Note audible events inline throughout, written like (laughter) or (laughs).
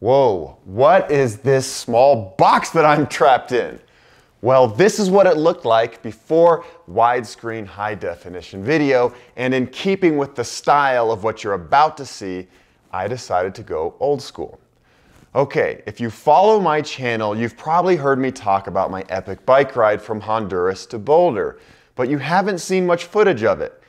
Whoa, what is this small box that I'm trapped in? Well, this is what it looked like before widescreen high definition video, and in keeping with the style of what you're about to see, I decided to go old school. Okay, if you follow my channel, you've probably heard me talk about my epic bike ride from Honduras to Boulder, but you haven't seen much footage of it.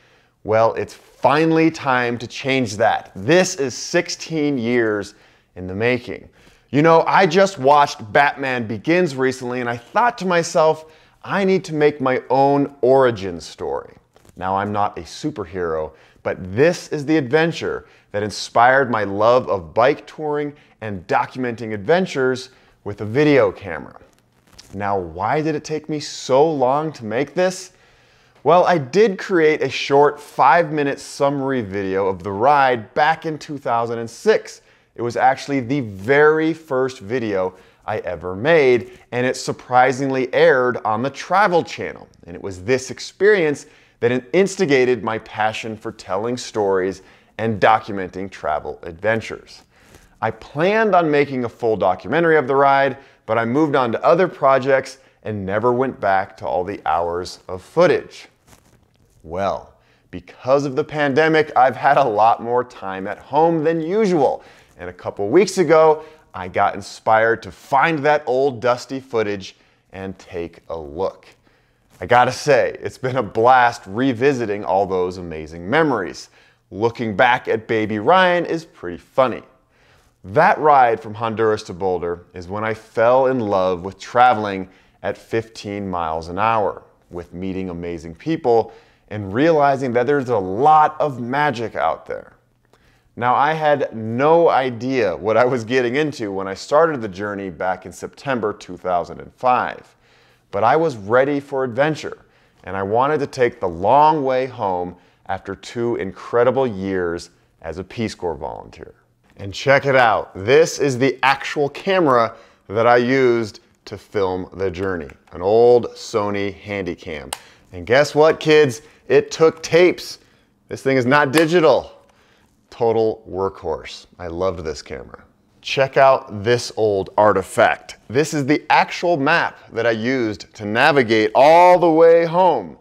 Well, it's finally time to change that. This is 16 years in the making. You know, I just watched Batman Begins recently and I thought to myself, I need to make my own origin story. Now, I'm not a superhero, but this is the adventure that inspired my love of bike touring and documenting adventures with a video camera. Now, why did it take me so long to make this? Well, I did create a short five minute summary video of the ride back in 2006 it was actually the very first video I ever made, and it surprisingly aired on the Travel Channel. And it was this experience that instigated my passion for telling stories and documenting travel adventures. I planned on making a full documentary of the ride, but I moved on to other projects and never went back to all the hours of footage. Well, because of the pandemic, I've had a lot more time at home than usual, and a couple weeks ago, I got inspired to find that old dusty footage and take a look. I gotta say, it's been a blast revisiting all those amazing memories. Looking back at baby Ryan is pretty funny. That ride from Honduras to Boulder is when I fell in love with traveling at 15 miles an hour, with meeting amazing people and realizing that there's a lot of magic out there. Now, I had no idea what I was getting into when I started the journey back in September 2005, but I was ready for adventure and I wanted to take the long way home after two incredible years as a Peace Corps volunteer. And check it out, this is the actual camera that I used to film the journey, an old Sony Handycam. And guess what, kids? It took tapes. This thing is not digital total workhorse. I loved this camera. Check out this old artifact. This is the actual map that I used to navigate all the way home.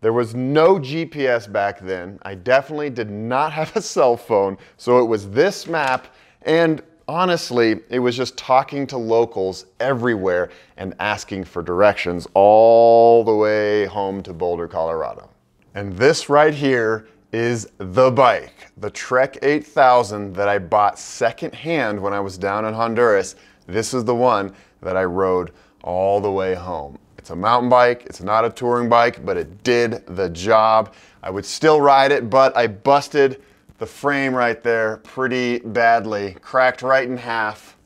There was no GPS back then. I definitely did not have a cell phone, so it was this map and honestly, it was just talking to locals everywhere and asking for directions all the way home to Boulder, Colorado. And this right here is the bike, the Trek 8000 that I bought secondhand when I was down in Honduras. This is the one that I rode all the way home. It's a mountain bike, it's not a touring bike, but it did the job. I would still ride it, but I busted the frame right there pretty badly, cracked right in half.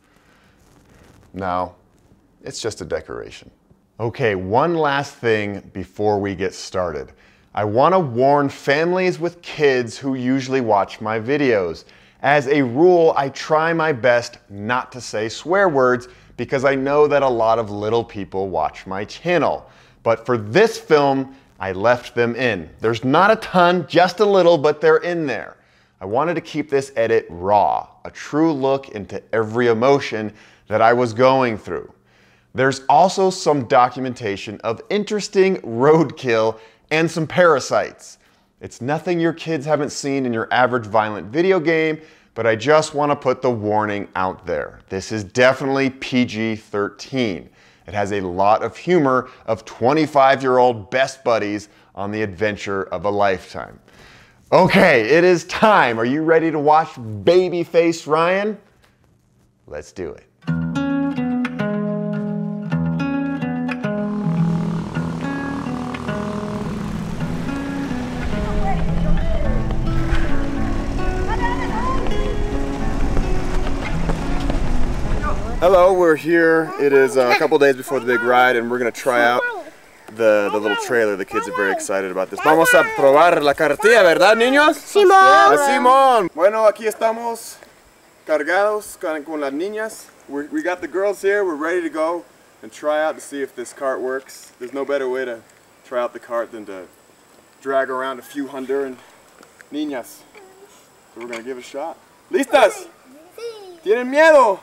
Now, it's just a decoration. Okay, one last thing before we get started. I want to warn families with kids who usually watch my videos. As a rule, I try my best not to say swear words because I know that a lot of little people watch my channel. But for this film, I left them in. There's not a ton, just a little, but they're in there. I wanted to keep this edit raw, a true look into every emotion that I was going through. There's also some documentation of interesting roadkill and some parasites. It's nothing your kids haven't seen in your average violent video game, but I just want to put the warning out there. This is definitely PG 13. It has a lot of humor of 25 year old best buddies on the adventure of a lifetime. Okay, it is time. Are you ready to watch Babyface Ryan? Let's do it. Hello, we're here. It is a couple days before the big ride and we're going to try out the, the little trailer. The kids are very excited about this. Vamos a probar la carretilla, ¿verdad, niños? Simón. Ah, Simón. Bueno, aquí estamos cargados con, con las niñas. We're, we got the girls here. We're ready to go and try out to see if this cart works. There's no better way to try out the cart than to drag around a few Honduran niñas. So we're going to give it a shot. ¿Listas? ¿Tienen miedo?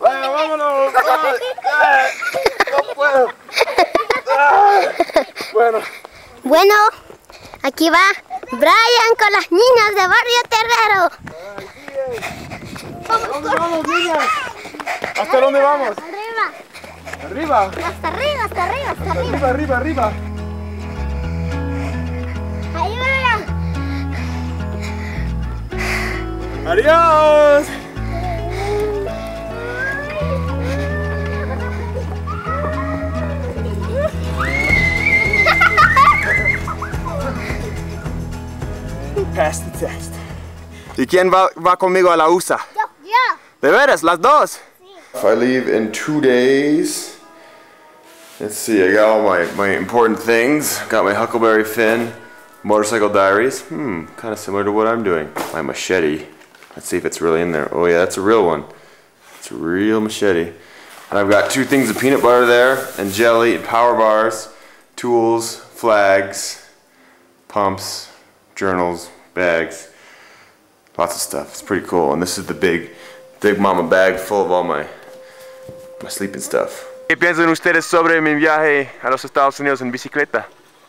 Vaya, vámonos. (laughs) no puedo. Bueno. Bueno, aquí va Brian con las niñas de Barrio Terrero. ¿Dónde vamos, niñas? ¿Hasta dónde vamos? Arriba, Arriba. hasta arriba, hasta arriba, hasta arriba. Arriba, arriba, arriba. Ahí va. Adiós. Pass the test. ¿Y quién va, va conmigo a la USA? Yo, yo. ¿De veras? ¿Las dos? If I leave in two days, let's see, I got all my, my important things. Got my Huckleberry Finn, Motorcycle Diaries. Hmm, kind of similar to what I'm doing. My machete. Let's see if it's really in there. Oh yeah, that's a real one. It's a real machete. And I've got two things of peanut butter there, and jelly, and power bars, tools, flags, pumps, journals, bags, lots of stuff. It's pretty cool. And this is the big, big mama bag full of all my, my sleeping stuff. ¿Qué piensan ustedes sobre mi viaje a los Estados Unidos en bicicleta?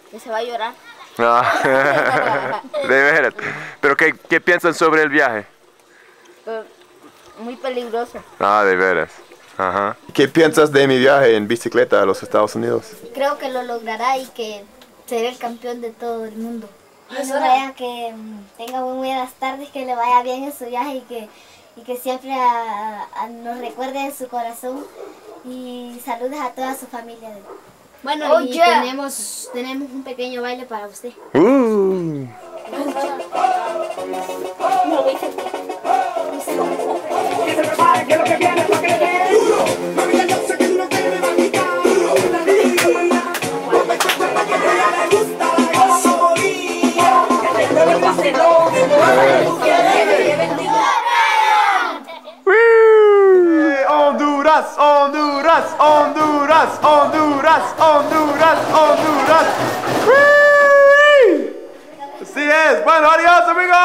Que se va a llorar. Ah, (laughs) de veras. Pero ¿qué, ¿qué piensan sobre el viaje? Muy peligroso. Ah, de veras. Ajá. ¿Qué piensas de mi viaje en bicicleta a los Estados Unidos? Creo que lo logrará y que será el campeón de todo el mundo. Brian, que mm, tenga muy buenas tardes, que le vaya bien en su viaje y que, y que siempre a- a- nos recuerde en su corazón. Y saludos a toda su familia. Bueno, Oh, y yeah. tenemos, tenemos un pequeño baile para usted. Uh. Honduras, Honduras, Honduras, Honduras, Honduras, Honduras. Whee! Así es. Bueno, adiós, amigos.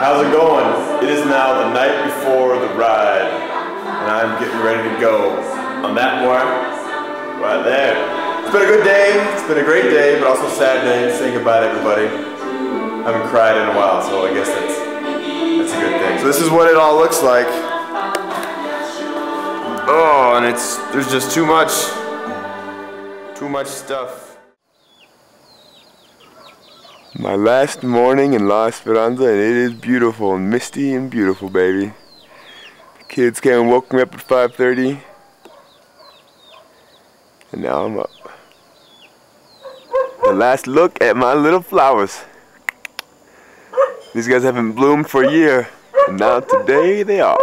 How's it going? It is now the night before the ride, and I'm getting ready to go on that one right there. It's been a good day. It's been a great day, but also a sad day. Saying goodbye to everybody. I haven't cried in a while, so I guess that's that's a good thing. So this is what it all looks like. Oh, and it's there's just too much, too much stuff. My last morning in La Esperanza, and it is beautiful and misty and beautiful, baby. The kids came and woke me up at 5:30, and now I'm up. The last look at my little flowers. These guys haven't bloomed for a year, and now today they are.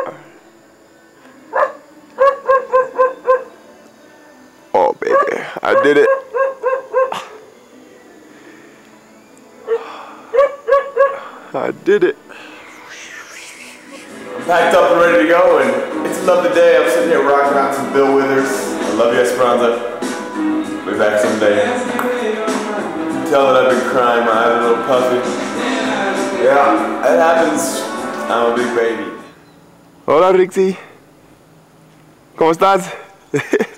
Oh, baby, I did it. I did it. I'm packed up and ready to go, and it's a lovely day. I'm sitting here rocking out some Bill Withers. I love you, Esperanza. Be back someday. Tell that I've been crying, my eyes are a little puffy. Yeah, it happens. I'm a big baby. Hola, Rixie. ¿Cómo estás? (laughs)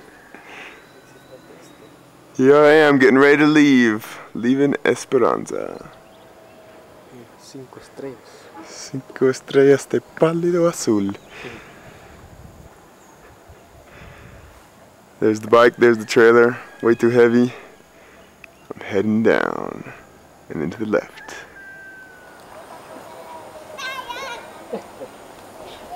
Here I am getting ready to leave. Leaving Esperanza. Cinco estrellas. Cinco estrellas de pálido azul. There's the bike, there's the trailer. Way too heavy. I'm heading down and into the left.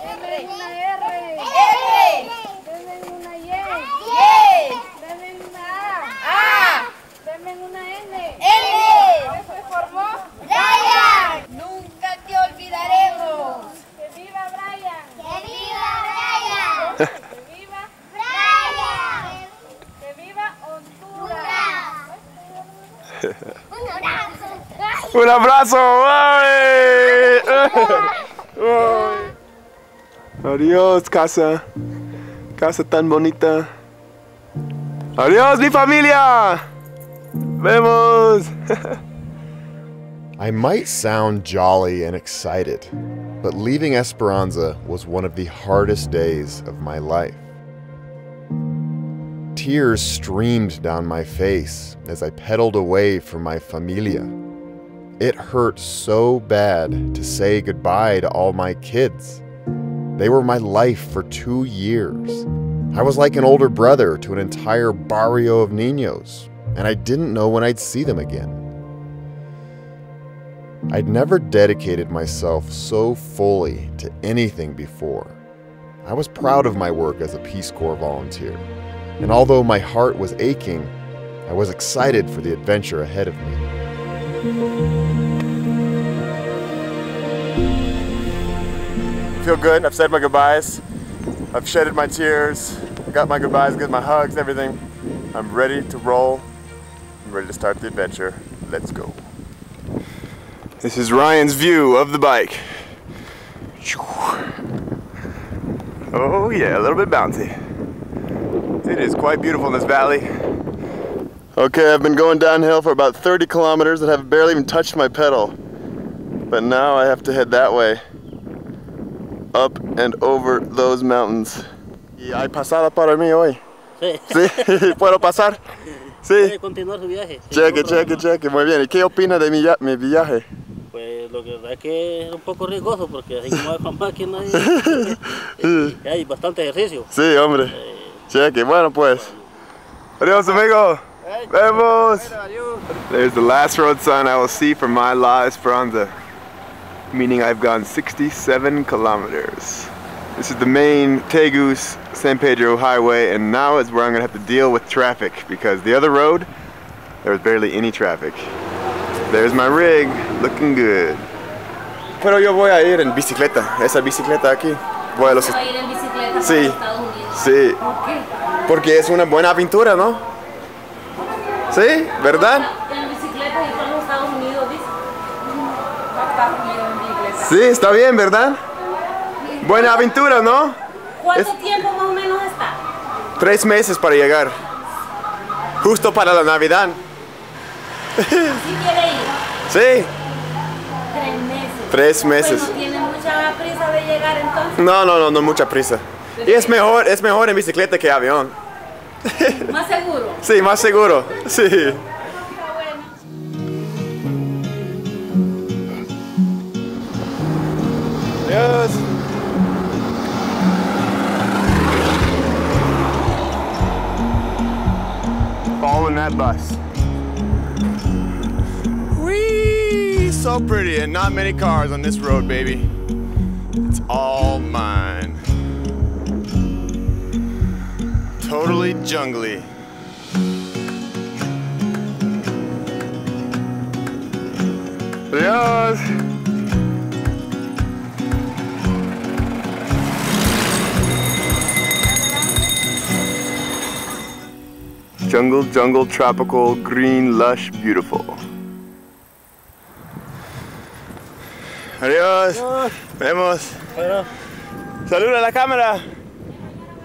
Denme una R. ¡Eh! Denme una Y. ¡Eh! Denme una A. ¡Ah! Denme una N. ¡N! ¿Qué se formó? ¡Brian! Nunca te olvidaremos. Que viva Brian. ¡Que viva Brian! Que viva. ¡Brian! Que viva Honduras. ¡Un abrazo! Un abrazo. ¡Ay! Ay. Adiós, casa. Casa tan bonita. Adiós, mi familia. Vemos. (laughs) I might sound jolly and excited, but leaving Esperanza was one of the hardest days of my life. Tears streamed down my face as I pedaled away from my familia. It hurt so bad to say goodbye to all my kids. They were my life for two years. I was like an older brother to an entire barrio of niños, and I didn't know when I'd see them again. I'd never dedicated myself so fully to anything before. I was proud of my work as a Peace Corps volunteer, and although my heart was aching, I was excited for the adventure ahead of me. Feel good. I've said my goodbyes. I've shedded my tears. I got my goodbyes, got my hugs, everything. I'm ready to roll. I'm ready to start the adventure. Let's go. This is Ryan's view of the bike. Oh yeah, a little bit bouncy. It is quite beautiful in this valley. Okay, I've been going downhill for about 30 kilometers and have barely even touched my pedal. But now I have to head that way. Up and over those mountains. Y hay pasada para mí hoy. Sí. Sí, (laughs) puedo pasar. Sí. Puede continuar su viaje. Cheque, ningún cheque, cheque. Muy bien. ¿Y qué opina de mi, mi viaje? Pues lo que es que es un poco riesgoso porque así como hay con máquinas y, y hay bastante ejercicio. Sí, hombre. Eh, cheque. Bueno, pues. Adiós, amigo. Vemos. There's the last road sign I will see from my La Esperanza. Meaning I've gone 67 kilometers. This is the main Tegus San Pedro highway, and now is where I'm gonna have to deal with traffic because the other road, there was barely any traffic. There's my rig, looking good. Pero yo voy a ir en bicicleta, esa bicicleta aquí. Voy a los va a ir en bicicleta Sí. Estados Unidos. Sí, ¿Por qué? porque es una buena aventura, ¿no? Sí, ¿verdad? Sí, está bien, ¿verdad? Buena aventura, ¿no? ¿Cuánto Es- tiempo más o menos está? Tres meses para llegar. Justo para la Navidad. Si quiere ir. Sí, Tres meses. tres meses. Pues no tiene mucha prisa de llegar entonces. No, no, no, no mucha prisa. Y es mejor, es mejor en bicicleta que avión. Más seguro. Sí, más seguro. Sí. Adiós. Following that bus. Whee! So pretty, and not many cars on this road, baby. It's all mine. Totally jungly. Adiós. Jungle, jungle, tropical, green, lush, beautiful. Adiós. Vemos. Pero Saluda la cámara.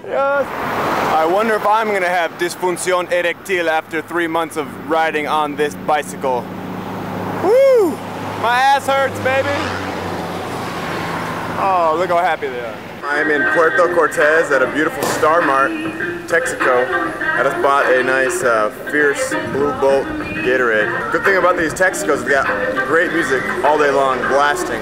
Adiós. I wonder if I'm gonna have dysfunción erectile after three months of riding on this bicycle. Woo! My ass hurts, baby. Oh, look how happy they are. I'm in Puerto Cortez at a beautiful Star Mart, Texaco. I just bought a nice uh, Fierce Blue Bolt Gatorade. Good thing about these Texacos, they got great music all day long, blasting.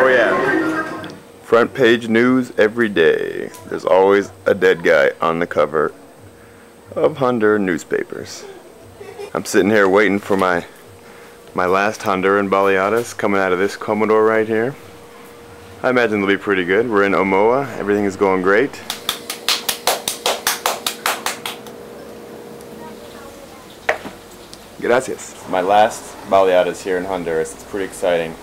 Oh yeah. Front page news every day. There's always a dead guy on the cover of Honduran newspapers. I'm sitting here waiting for my my last Honduran baleadas coming out of this comedor right here. I imagine they'll be pretty good. We're in Omoa. Everything is going great. Gracias. My last baleadas here in Honduras. It's pretty exciting.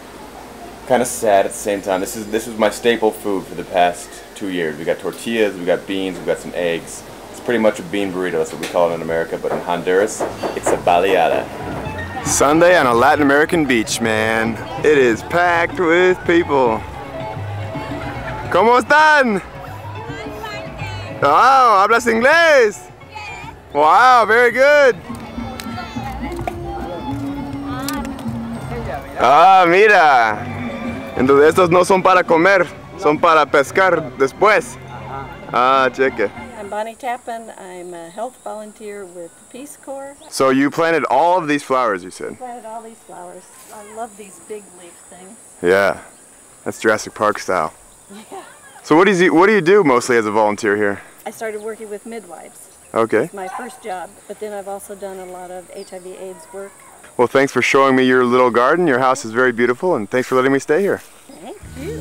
Kind of sad at the same time. This is this is my staple food for the past two years. We got tortillas, we got beans, we got some eggs. It's pretty much a bean burrito. That's what we call it in America. But in Honduras, it's a baleada. Sunday on a Latin American beach, man. It is packed with people. ¿Cómo están? Wow, hablas inglés? Wow, very good. Ah, mira. Entonces estos no son para comer, son para pescar después. Ah, cheque. I'm Bonnie Tappan. I'm a health volunteer with the Peace Corps. So you planted all of these flowers, you said? I Planted all these flowers. I love these big leaf things. Yeah. That's Jurassic Park style. So what do you what do you do mostly as a volunteer here? I started working with midwives. Okay. My first job, but then I've also done a lot of HIV/AIDS work. Well, thanks for showing me your little garden. Your house is very beautiful, and thanks for letting me stay here. Thank you.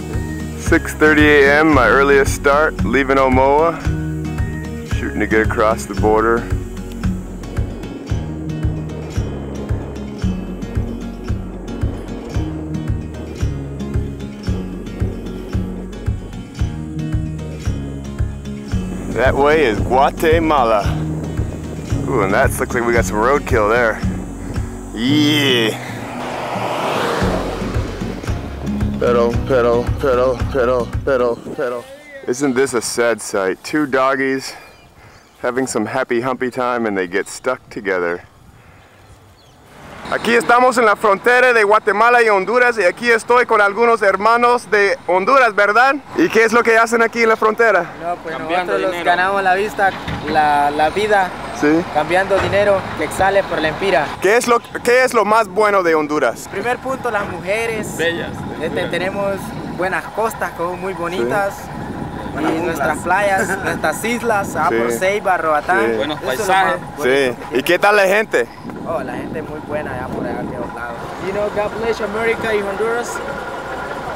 6:30 a.m. My earliest start, leaving Omoa, shooting to get across the border. That way is Guatemala. Ooh, and that looks like we got some roadkill there. Yeah. Pedal, pedal, pedal, pedal, pedal, pedal. Isn't this a sad sight? Two doggies having some happy humpy time and they get stuck together. Aquí estamos en la frontera de Guatemala y Honduras y aquí estoy con algunos hermanos de Honduras, ¿verdad? ¿Y qué es lo que hacen aquí en la frontera? No, pues nosotros los ganamos la vista, la, la vida, Sí. cambiando dinero que sale por la empira. ¿Qué es lo, qué es lo más bueno de Honduras? Primer punto, las mujeres. Bellas. tenemos buenas costas como muy bonitas. Y nuestras playas, (laughs) nuestras islas, ah, Sí. por Ceiba, Roatán. Sí. Buenos paisajes. Sí. ¿Y qué tal la gente? Oh, la gente es muy buena allá por allá de los lados. You know, God bless America y Honduras.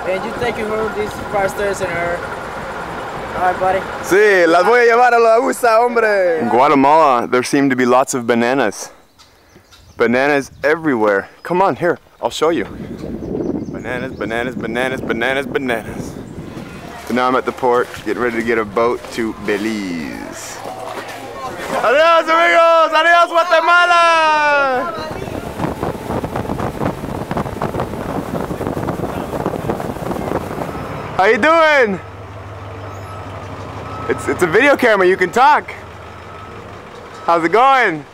And you take your home these pastors and her. All right, buddy. Sí, las voy a llevar a la USA, hombre. In Guatemala, there seem to be lots of bananas. Bananas everywhere. Come on, here, I'll show you. Bananas, bananas, bananas, bananas, bananas. So now I'm at the port, getting ready to get a boat to Belize. Adios, amigos! Adios, Guatemala! How you doing? It's, it's a video camera, you can talk. How's it going?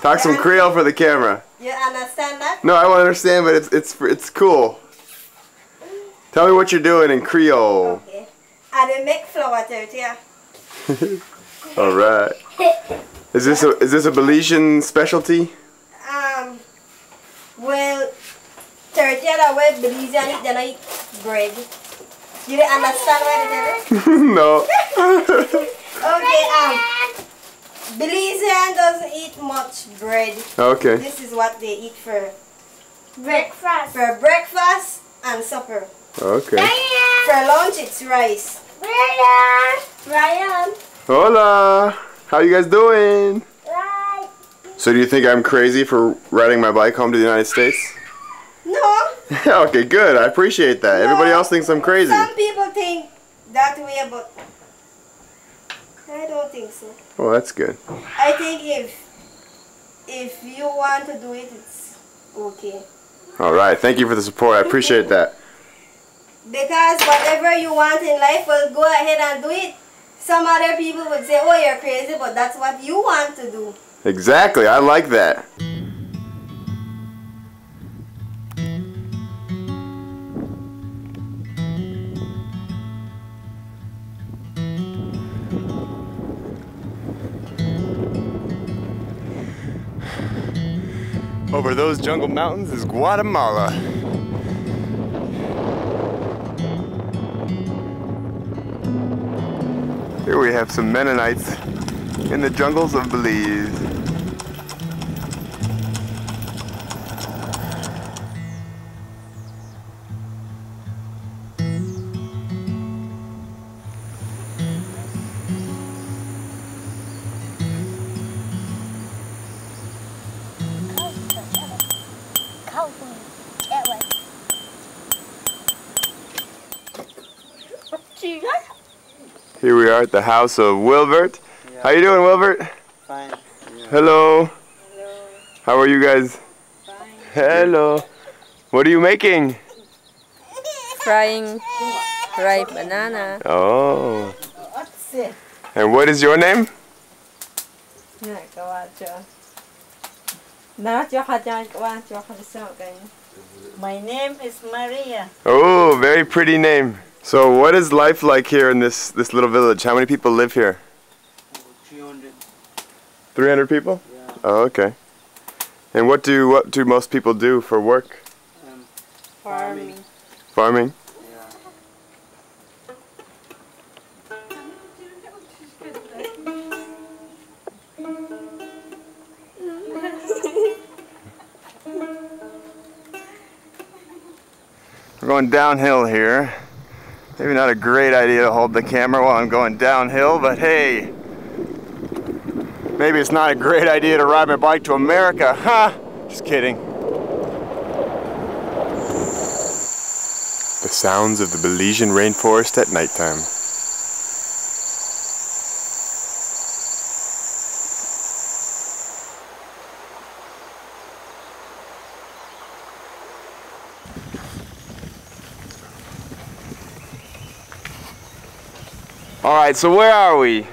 Talk some Creole for the camera. You understand that? No, I don't understand, but it's it's it's cool. Tell me what you're doing in Creole. Okay. I dey make flour tortilla. (laughs) All right. Is this a is this a Belizean specialty? Um, well, tortilla that way Belizean eat, they don't eat bread. You didn't understand what I tell (laughs) you? no. (laughs) Okay, um, Belizean doesn't eat much bread. Okay. This is what they eat for Breakfast. for breakfast and supper. Okay. Ryan. For lunch, it's rice. Ryan. Ryan. Hola. How you guys doing? Right. So do you think I'm crazy for riding my bike home to the United States? No, (laughs) okay, good. I appreciate that. Everybody else thinks I'm crazy. some people think that way, but I don't think so. Well, that's good. I think if if you want to do it, it's okay. All right. Thank you for the support. I appreciate (laughs) that. Because whatever you want in life, well, go ahead and do it. Some other people would say, oh, you're crazy, but that's what you want to do. Exactly. I like that. (sighs) Over those jungle mountains is Guatemala. Here we have some Mennonites in the jungles of Belize. Are at the house of Wilbert. How you doing, Wilbert? Fine. Hello. Hello. How are you guys? Fine. Hello. What are you making? Frying ripe banana. Oh. What's it? And what is your name? My name is Maria. Oh, very pretty name. So what is life like here in this, this little village? How many people live here? 300. 300 people? Oh, okay. And what do what do most people do for work? Um, Farming. Farming? (laughs) We're going downhill here. Maybe not a great idea to hold the camera while I'm going downhill, but hey, maybe it's not a great idea to ride my bike to America, huh? Just kidding. The sounds of the Belizean rainforest at nighttime. All right, so where are we?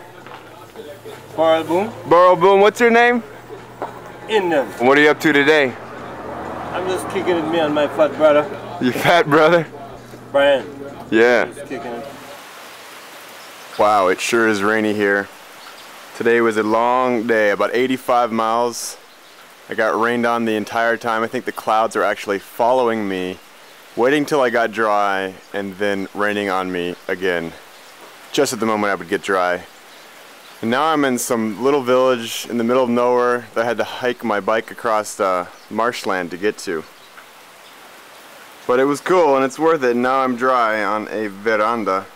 Burrell Boom. Burrell Boom, what's your name? Indian. What are you up to today? I'm just kicking it me and my fat brother, Your fat brother? Brian. Yeah. Just kicking it. Wow, it sure is rainy here. Today was a long day, about 85 miles. I got rained on the entire time. I think the clouds are actually following me, waiting till I got dry, and then raining on me again, just at the moment I would get dry. And now I'm in some little village in the middle of nowhere that I had to hike my bike across marshland to get to. But it was cool and it's worth it. Now I'm dry on a veranda.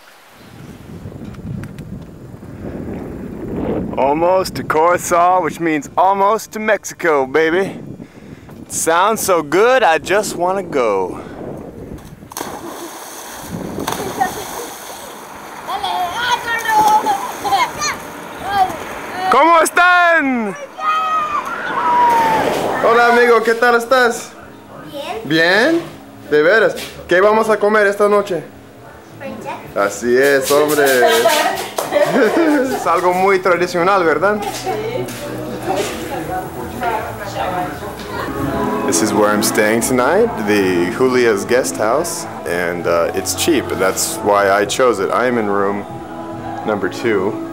Almost to Corozal, which means almost to Mexico, baby. It sounds so good, I just want to go. ¿Cómo están? Hola amigo, ¿qué tal estás? Bien. Bien, de veras. ¿Qué vamos a comer esta noche? Así es, hombre. (laughs) es algo muy tradicional, ¿verdad? This is where I'm staying tonight, the Julia's guest house, and uh, it's cheap. That's why I chose it. I am in room number two.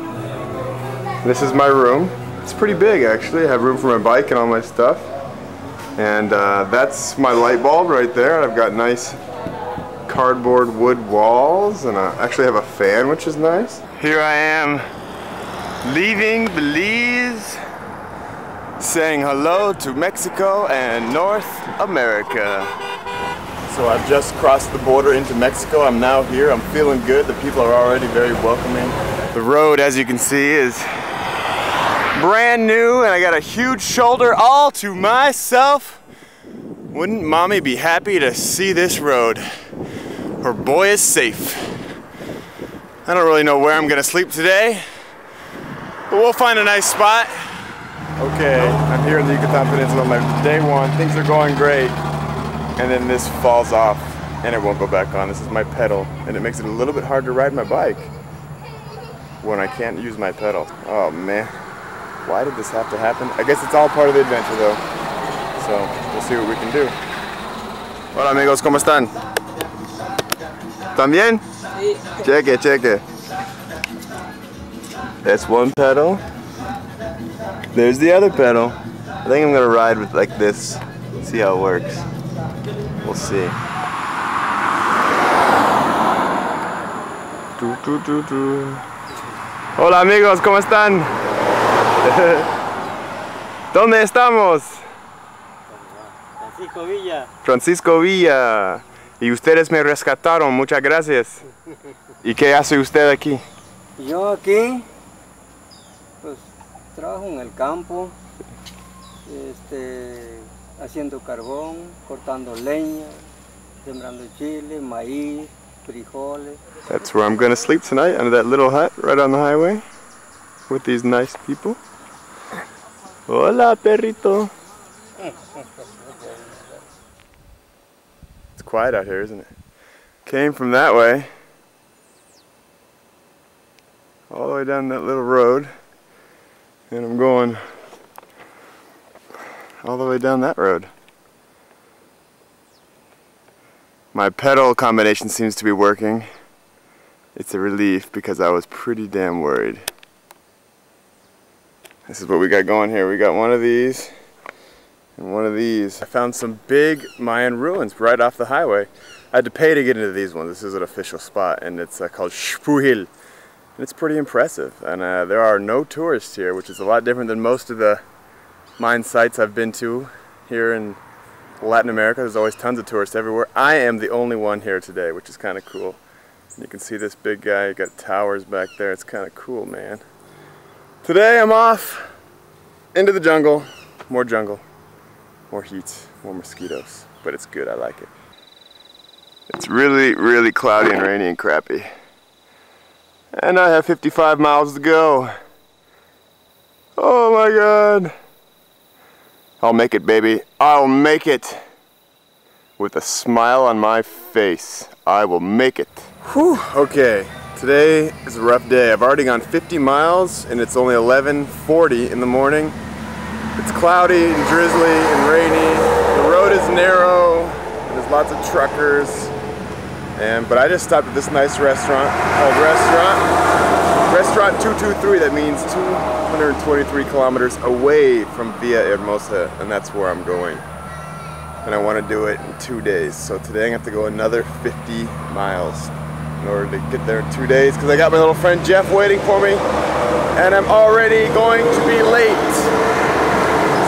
This is my room. It's pretty big, actually. I have room for my bike and all my stuff. And uh, that's my light bulb right there. I've got nice cardboard wood walls, and I actually have a fan, which is nice. Here I am, leaving Belize, saying hello to Mexico and North America. So I've just crossed the border into Mexico. I'm now here. I'm feeling good. The people are already very welcoming. The road, as you can see, is brand new, and I got a huge shoulder all to myself. Wouldn't mommy be happy to see this road? Her boy is safe. I don't really know where I'm gonna sleep today, but we'll find a nice spot. Okay, I'm here in the Yucatan Peninsula my day one. Things are going great. And then this falls off and it won't go back on. This is my pedal and it makes it a little bit hard to ride my bike when I can't use my pedal. Oh man, why did this have to happen? I guess it's all part of the adventure though. So we'll see what we can do. Hola amigos, ¿cómo están? ¿También? Cheque, cheque. That's one pedal. There's the other pedal. I think I'm gonna ride with like this. See how it works. We'll see. Hola amigos, ¿cómo están? (laughs) ¿Dónde estamos? Francisco Villa. Francisco Villa. Y ustedes me rescataron, muchas gracias. ¿Y qué hace usted aquí? Yo aquí, pues trabajo en el campo, este, haciendo carbón, cortando leña, sembrando chile, maíz, frijoles. That's where I'm gonna sleep tonight, under that little hut right on the highway with these nice people. Hola, perrito. It's quiet out here, isn't it? Came from that way, all the way down that little road, and I'm going all the way down that road. My pedal combination seems to be working. It's a relief because I was pretty damn worried. This is what we got going here. We got one of these and one of these. I found some big Mayan ruins right off the highway. I had to pay to get into these ones. This is an official spot and it's uh, called Xpuhil. And it's pretty impressive. And uh, there are no tourists here, which is a lot different than most of the Mayan sites I've been to here in Latin America. There's always tons of tourists everywhere. I am the only one here today, which is kind of cool. You can see this big guy, got towers back there. It's kind of cool, man. Today I'm off into the jungle, more jungle, more heat, more mosquitoes, but it's good, I like it. It's really, really cloudy and rainy and crappy. And I have 55 miles to go. Oh my God. I'll make it, baby. I'll make it. With a smile on my face, I will make it. Whew, okay. Today is a rough day. I've already gone 50 miles and it's only 11.40 in the morning. It's cloudy and drizzly and rainy. The road is narrow and there's lots of truckers. And But I just stopped at this nice restaurant called Restaurant. Restaurant 223, that means 223 kilometers away from Villahermosa and that's where I'm going. And I want to do it in two days. So today i'm have to go another 50 miles in order to get there in two days because I got my little friend Jeff waiting for me and I'm already going to be late.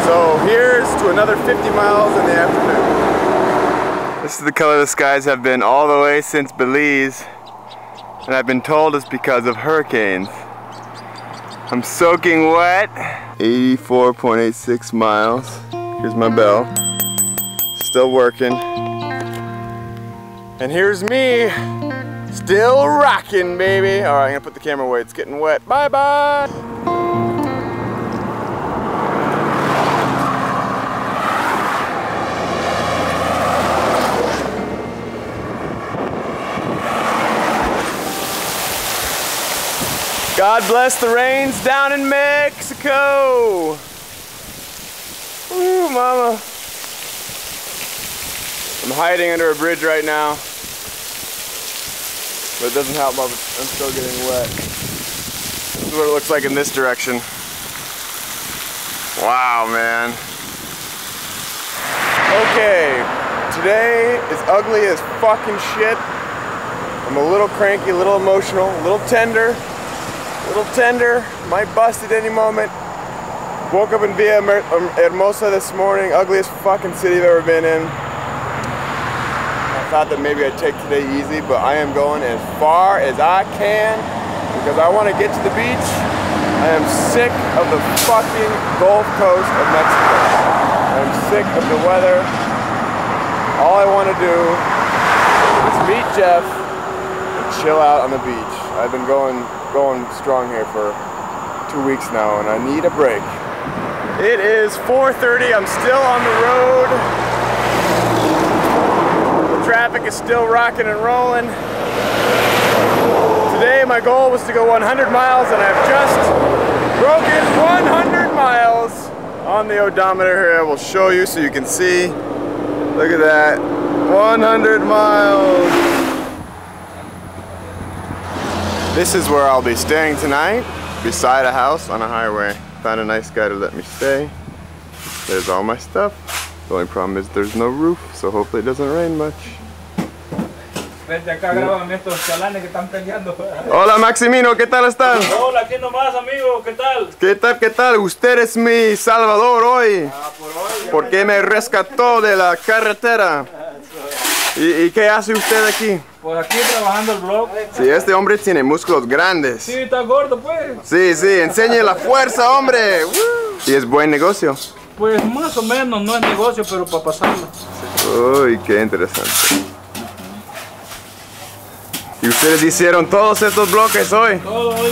So here's to another 50 miles in the afternoon. This is the color the skies have been all the way since Belize and I've been told it's because of hurricanes. I'm soaking wet. 84.86 miles. Here's my bell. Still working. And here's me Still rocking, baby. All right, I'm gonna put the camera away. It's getting wet. Bye bye. God bless the rains down in Mexico. Ooh, mama. I'm hiding under a bridge right now. But it doesn't help, I'm still getting wet. This is what it looks like in this direction. Wow, man. Okay, today is ugly as fucking shit. I'm a little cranky, a little emotional, a little tender, a little tender, might bust at any moment. Woke up in Villa um, Hermosa this morning, ugliest fucking city I've ever been in thought that maybe I'd take today easy, but I am going as far as I can because I want to get to the beach. I am sick of the fucking Gulf Coast of Mexico. I'm sick of the weather. All I want to do is meet Jeff and chill out on the beach. I've been going going strong here for two weeks now and I need a break. It is 4.30, I'm still on the road traffic is still rocking and rolling. Today my goal was to go 100 miles and I've just broken 100 miles on the odometer here. I will show you so you can see. Look at that, 100 miles. This is where I'll be staying tonight, beside a house on a highway. Found a nice guy to let me stay. There's all my stuff. The only problem is there's no roof, so hopefully it doesn't rain much. Acá graban estos chalanes que están peleando. Hola Maximino, ¿qué tal están? Hola, aquí nomás amigo, ¿qué tal? ¿Qué tal, qué tal? Usted es mi salvador hoy. Ah, por hoy. Porque me rescató de la carretera. (laughs) ¿Y, ¿Y, qué hace usted aquí? Pues aquí trabajando el blog. Sí, este hombre tiene músculos grandes. Sí, está gordo pues. Sí, sí, enseñe la fuerza, hombre. ¿Y es buen negocio? Pues más o menos, no es negocio, pero para pasarlo. Uy, qué interesante. ¿Y ustedes hicieron todos estos bloques hoy? Todo hoy.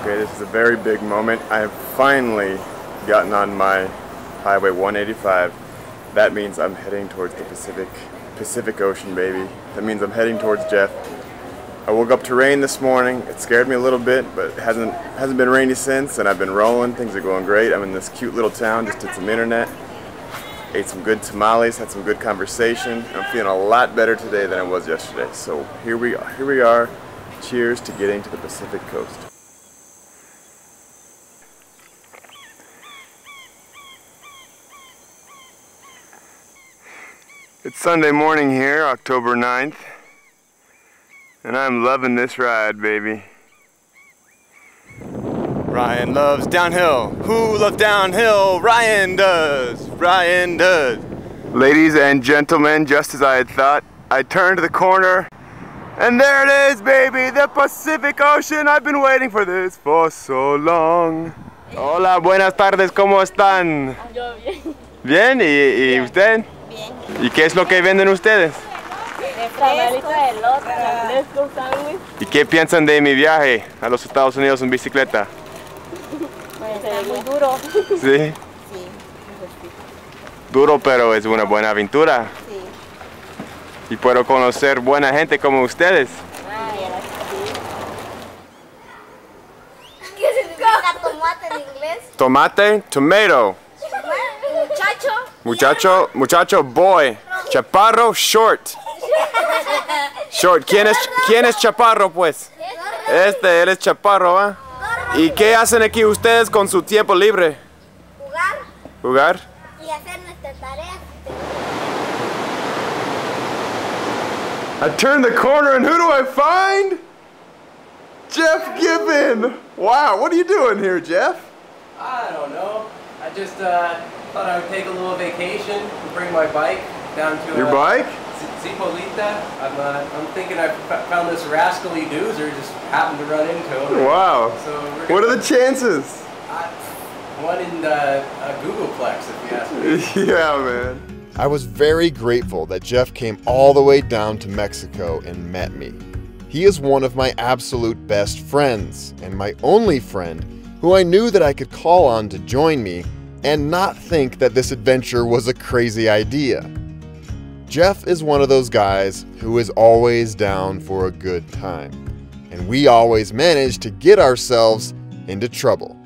Okay, this is a very big moment. I have finally gotten on my Highway 185. That means I'm heading towards the Pacific, Pacific Ocean, baby. That means I'm heading towards Jeff. I woke up to rain this morning. It scared me a little bit, but it hasn't hasn't been rainy since, and I've been rolling. Things are going great. I'm in this cute little town. Just did some internet, ate some good tamales, had some good conversation. I'm feeling a lot better today than I was yesterday. So here we are. Here we are. Cheers to getting to the Pacific Coast. It's Sunday morning here, October 9th, and I'm loving this ride, baby. Ryan loves downhill. Who loves downhill? Ryan does. Ryan does. Ladies and gentlemen, just as I had thought, I turned the corner, and there it is, baby, the Pacific Ocean. I've been waiting for this for so long. Hola, buenas tardes, ¿cómo están? Yo bien. Bien, ¿y, y usted? Bien. ¿Y qué es lo que venden ustedes? Tamalito de lote, refresco, sándwich. ¿Y qué piensan de mi viaje a los Estados Unidos en bicicleta? Está muy duro. Sí. Duro, pero es una buena aventura. Y puedo conocer buena gente como ustedes. ¿Qué significa tomate en inglés? Tomate, tomato. Muchacho. Muchacho, muchacho, boy. Chaparro, short. Short. ¿Quién es, quién es chaparro, pues? Este, él es chaparro, ¿ah? ¿Y qué hacen aquí ustedes con su tiempo libre? Jugar ¿Jugar? y hacer nuestras tareas. I turn the corner and who do I find? Jeff Gibbon! Wow, what are you doing here, Jeff? I don't know. I just uh, thought I would take a little vacation and bring my bike down to Your uh, bike? Z- Zipolite. I'm, uh, I'm thinking I f- found this rascally Duzer, just happened to run into him. Wow. So What are the chances? One in uh, a googolplex, if you ask me. (laughs) yeah, man. I was very grateful that Jeff came all the way down to Mexico and met me. He is one of my absolute best friends, and my only friend who I knew that I could call on to join me and not think that this adventure was a crazy idea. Jeff is one of those guys who is always down for a good time, and we always manage to get ourselves into trouble.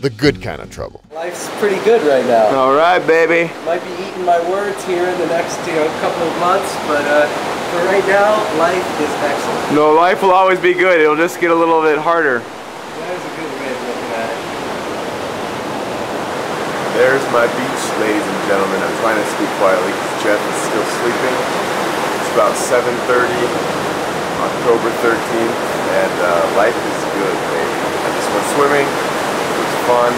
The good kind of trouble. Life's pretty good right now. All right, baby. Might be eating my words here in the next you know couple of months, but uh, for right now, life is excellent. No, life will always be good. It'll just get a little bit harder. That is a good way of looking at it. There's my beach, ladies and gentlemen. I'm trying to speak quietly because Jeff is still sleeping. It's about 7.30, October 13th, and uh, life is good, baby. I just went swimming. It was fun.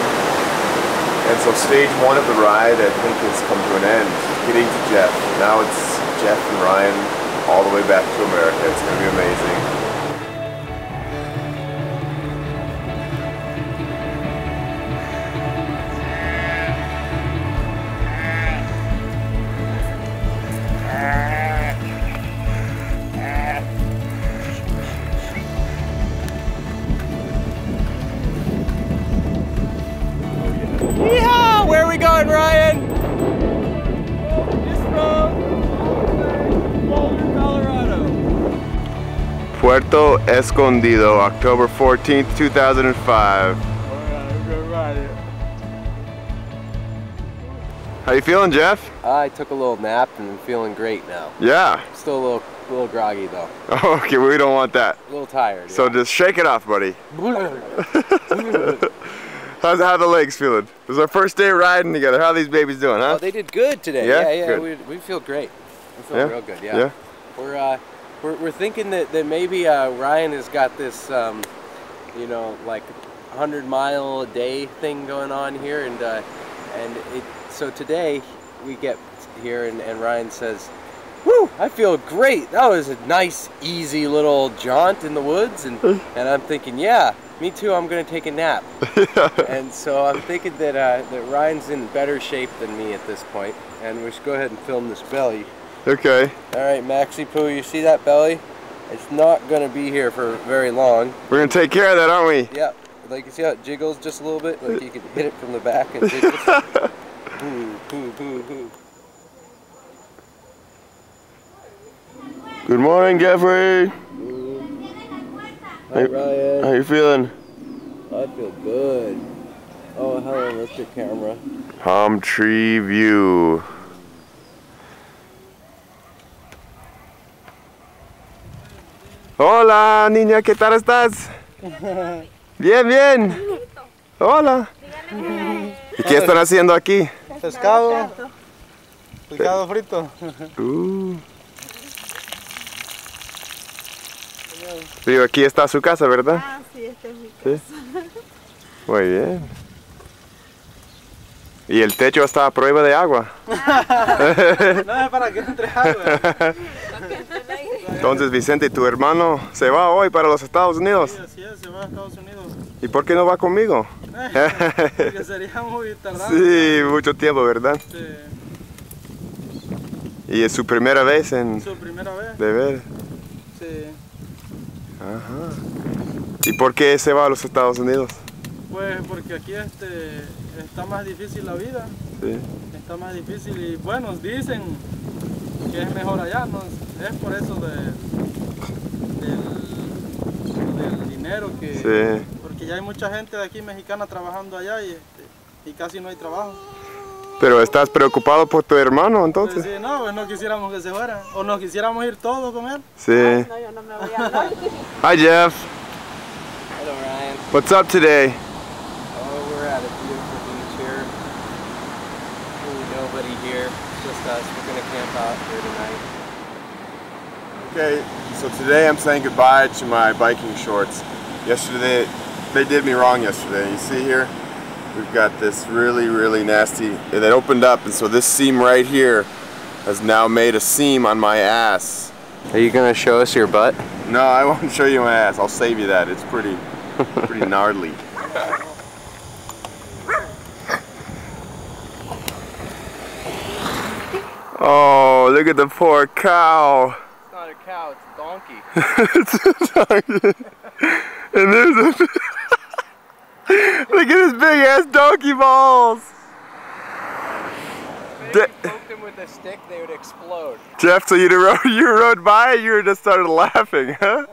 And so stage one of the ride, I think, has come to an end. Getting to Jeff. Now it's Jeff and Ryan all the way back to America. It's going to be amazing. Escondido, October 14th, 2005. How you feeling, Jeff? I took a little nap and I'm feeling great now. Yeah. Still a little, a little groggy though. (laughs) Okay, we don't want that. A little tired. So just shake it off, buddy. yeah. (laughs) How's how the legs feeling? It was our first day riding together. How are these babies doing, huh? Oh, they did good today. Yeah? Yeah, yeah. We, we feel great. We feel Yeah? real good. Yeah. Yeah? We're uh, we're, we're thinking that, that maybe uh, Ryan has got this, um, you know, like 100 mile a day thing going on here, and uh, and it. So today we get here, and, and Ryan says, "Woo! I feel great. That was a nice, easy little jaunt in the woods," and (laughs) and I'm thinking, yeah. Me too. I'm gonna take a nap, (laughs) and so I'm thinking that uh, that Ryan's in better shape than me at this point, and we should go ahead and film this belly. Okay. All right, Maxi Poo, you see that belly? It's not gonna be here for very long. We're gonna take care of that, aren't we? Yeah, like you see how it jiggles just a little bit? Like you can hit it from the back and jiggles. (laughs) Poo, poo, poo, poo. Good morning, Jeffrey. Hi, Ryan. How you feeling? I feel good. Oh, hello, Mr. Camera. Palm tree view. Hola, niña, ¿qué tal estás? Bien, bien. Hola. ¿Y qué están haciendo aquí? Pescado. Pescado frito. Uh. Digo, aquí está su casa, ¿verdad? Ah, sí, esta es mi Sí. Muy bien. Y el techo está a prueba de agua. (laughs) no es para que entre agua. (laughs) Entonces, Vicente, tu hermano se va hoy para los Estados Unidos. Sí, así es, se va a Estados Unidos. ¿Y por qué no va conmigo? (laughs) Porque sería muy tardado. Sí, mucho tiempo, ¿verdad? Sí. Y es su primera vez en Su primera vez. de ver. Sí. Ajá. ¿Y por qué se va a los Estados Unidos? Pues porque aquí este, está más difícil la vida. Sí. Está más difícil y bueno, dicen que es mejor allá, ¿no? Es por eso de, del, del dinero que... Sí. Porque ya hay mucha gente de aquí mexicana trabajando allá y, este, y casi no hay trabajo. Pero estás preocupado por tu hermano, Pues entonces. sí, no, pues no quisiéramos que se fuera. O no quisiéramos ir todos con él. Sí. No, yo no me voy a. (laughs) Hi, Jeff. Hello, Ryan. What's up today? Oh, we're at a beautiful beach here. Ooh, nobody here, just us. We're gonna camp out here tonight. Okay, so today I'm saying goodbye to my biking shorts. Yesterday, they did me wrong yesterday. You see here, we've got this really, really nasty, it opened up and so this seam right here has now made a seam on my ass. Are you gonna show us your butt? No, I won't (laughs) show you my ass. I'll save you that. It's pretty, pretty (laughs) gnarly. Oh, look at the poor cow. It's not a cow, it's a donkey. (laughs) it's a donkey. And there's a (laughs) Look at his big ass donkey balls. If you poked them with a stick, they would explode. Jeff, so you rode, (laughs) you rode by and you just started laughing, huh?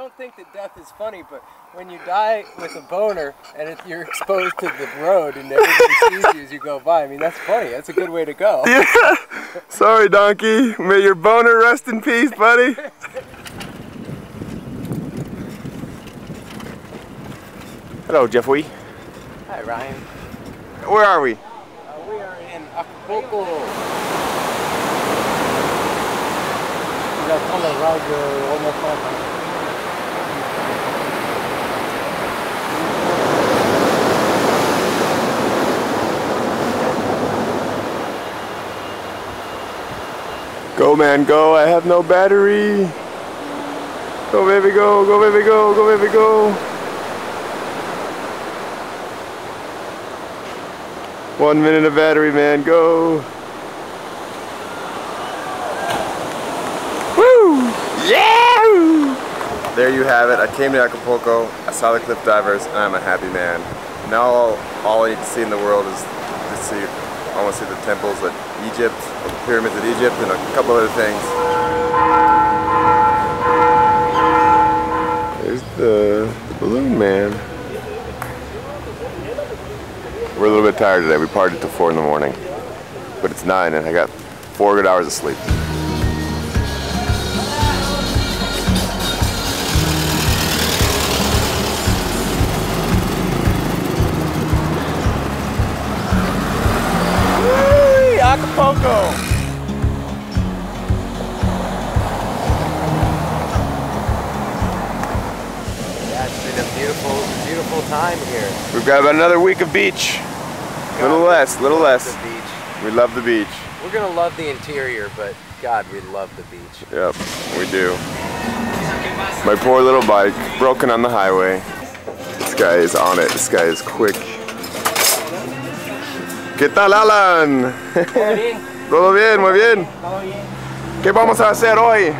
No, I don't think that death is funny, but when you die with a boner and it, you're exposed to the road and everybody sees you as you go by, I mean, that's funny. That's a good way to go. Yeah. (laughs) Sorry, donkey. May your boner rest in peace, buddy. Hello, Jeff Wee. Hi, Ryan. Where are we? Uh, we are in Acapulco. Go, man, go. I have no battery. Go, baby, go. Go, baby, go. Go, baby, go. One minute of battery, man. Go. Woo! Yeah! There you have it. I came to Acapulco. I saw the cliff divers, and I'm a happy man. Now all, all I need to see in the world is to see. I want to see the temples at Egypt, the pyramids at Egypt, and a couple other things. There's the, the balloon man. We're a little bit tired today. We partied till four in the morning, but it's nine, and I got four good hours of sleep. We've got about another week of beach. Little less, little less. The beach. We love the beach. We're gonna love the interior, but God, we love the beach. Yep, we do. My poor little bike, broken on the highway. This guy is on it. This guy is quick. ¿Qué tal, Alan? (laughs) Todo bien, muy bien. Todo bien. ¿Qué vamos a hacer hoy?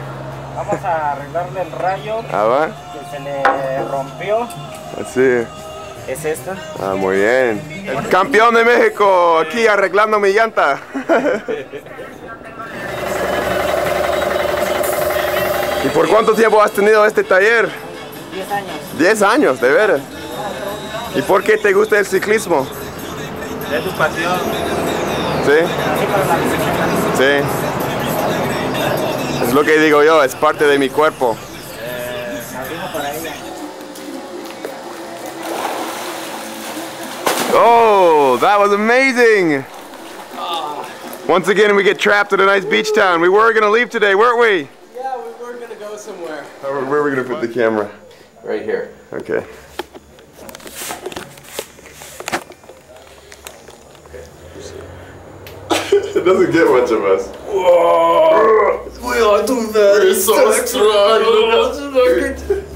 Vamos a arreglarle el rayo Ah, que se le rompió. Así. Es esta. Ah, muy bien. El campeón de México, aquí arreglando mi llanta. (laughs) ¿Y por cuánto tiempo has tenido este taller? 10 años. 10 años, de veras. ¿Y por qué te gusta el ciclismo? Es su pasión. Sí, sí. Es lo que digo yo, es parte de mi cuerpo. Oh, that was amazing! Once again, we get trapped at a nice beach town. We were gonna leave today, weren't we? Yeah, we were gonna go somewhere. Where where are we gonna put the camera? Right here. Okay. (laughs) it doesn't get much of us. We are too very We're so strong.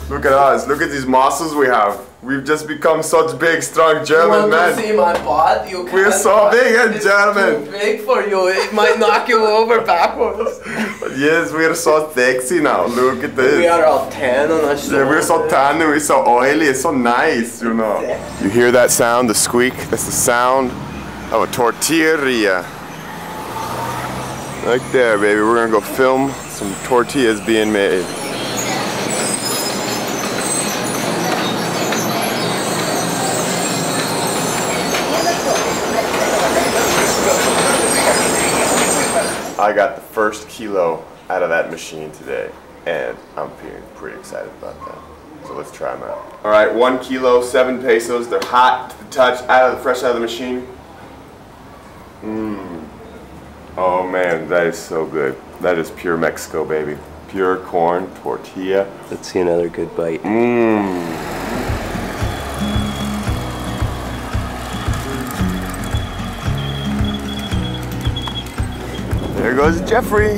Look at us. Look at these muscles we have. We've just become such big, strong German men. see my butt? You We're so big and German. Too big for you. It might knock you over backwards. (laughs) Yes, we're so sexy now. Look at this. We are all tan on our Yeah, we're so tan and we're so oily. It's so nice, you know. You hear that sound, the squeak? That's the sound of a tortilleria. Right there, baby. We're gonna go film some tortillas being made. I got the first kilo out of that machine today, and I'm feeling pretty excited about that. So let's try them out. All right, one kilo, seven pesos. They're hot to the touch, out of the fresh out of the machine. Mmm. Oh man, that is so good. That is pure Mexico, baby. Pure corn tortilla. Let's see another good bite. Mmm. There goes Jeffrey.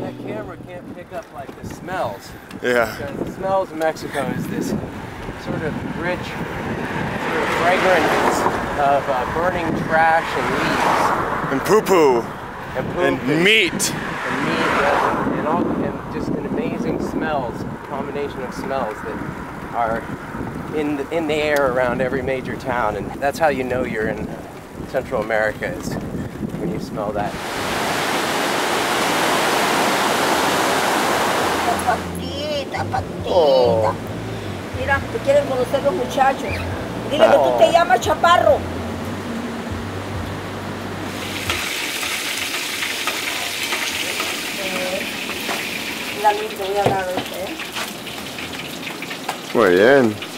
That camera can't pick up like the smells. Yeah. Because the smells of Mexico is this sort of rich, sort of fragrance of uh, burning trash and leaves And poo poo. and poop And meat. and meat and, and, all, and just an amazing smells, combination of smells that are in the, in the air around every major town, and that's how you know you're in Central America is when you smell that. Patita, patita. Mira, te quieren conocer los muchachos. Dile que tú te llamas Chaparro. Luis, te voy a hablar de este, ¿eh? Muy. Bien.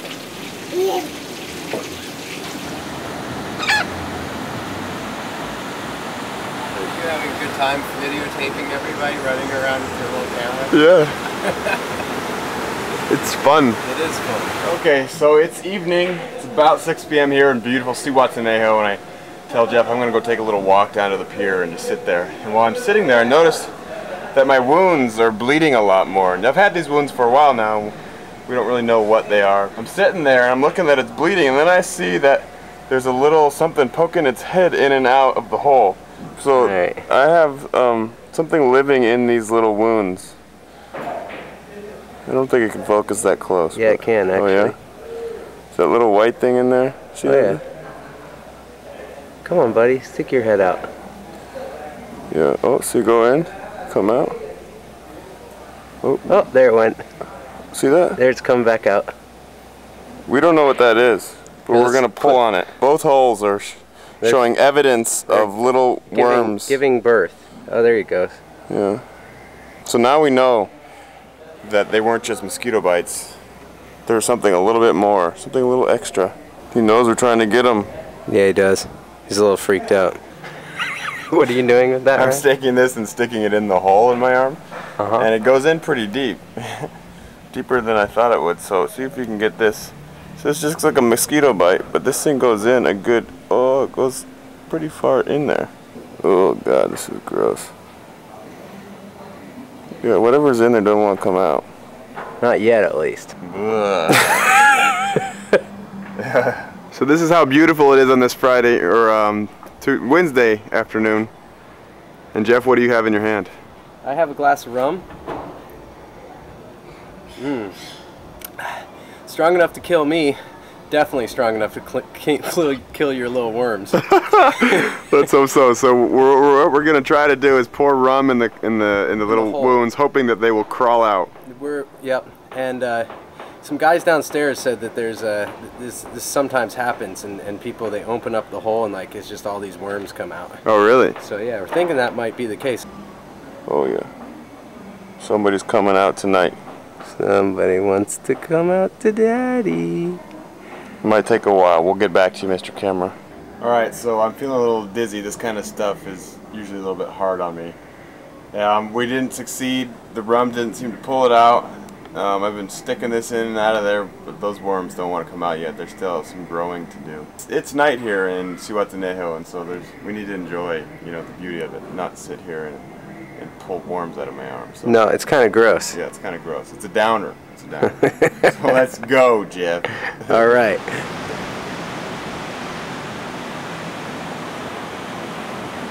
Videotaping everybody running around with your little camera. Yeah. It's fun. It is fun. Okay, so it's evening. It's about 6 p.m. here in beautiful Zihuatanejo, and I tell Jeff I'm gonna go take a little walk down to the pier and just sit there. And while I'm sitting there, I noticed that my wounds are bleeding a lot more. And I've had these wounds for a while now. We don't really know what they are. I'm sitting there and I'm looking that it's bleeding, and then I see that there's a little something poking its head in and out of the hole. So Right. I have um, something living in these little wounds. I don't think it can focus that close. Yeah, it but- can, Oh yeah. actually. Is that little white thing in there? See Oh, that? yeah. Come on, buddy, stick your head out. Yeah. Oh, so you go in, come out. Oh, Oh, there it went. See that? There it's come back out. We don't know what that is, but we're gonna pull on it. Both holes are They're- showing evidence of little Giving, worms. Giving birth. Oh, there he goes. Yeah. So now we know that they weren't just mosquito bites. There was something a little bit more, something a little extra. He knows we're trying to get him. Yeah, he does. He's a little freaked out. (laughs) what are you doing with that? I'm Ryan? staking this and sticking it in the hole in my arm, Uh-huh. and it goes in pretty deep, (laughs) deeper than I thought it would. So see if you can get this. So this just looks like a mosquito bite, but this thing goes in a good. Oh, it goes pretty far in there. Oh god, this is gross. Yeah, whatever's in there doesn't want to come out. Not yet, at least. (laughs) So this is how beautiful it is on this Friday or um, Wednesday afternoon. And Jeff, what do you have in your hand? I have a glass of rum. Mmm. Strong enough to kill me. definitely strong enough to cl- kill, kill your little worms. (laughs) (laughs) Let's hope so. So we're, we're, what we're gonna try to do is pour rum in the in the in the little hole. wounds, hoping that they will crawl out. We're yep, and uh, some guys downstairs said that there's a this this sometimes happens, and, and people they open up the hole and like it's just all these worms come out. Oh really? So yeah, we're thinking that might be the case. Oh yeah. Somebody's coming out tonight. Somebody wants to come out to daddy. Might take a while. We'll get back to you, Mr. Camera. All right, so I'm feeling a little dizzy. This kind of stuff is usually a little bit hard on me. Um, we didn't succeed. The rum didn't seem to pull it out. Um, I've been sticking this in and out of there, but those worms don't want to come out yet. There's still some growing to do. It's night here in Zihuatanejo, and so there's we need to enjoy, you know, the beauty of it, not sit here and, and pull worms out of my arms. So, No, it's kind of gross. Yeah, it's kind of gross. It's a downer. It's a downer. (laughs) so let's go, Jeff. All right.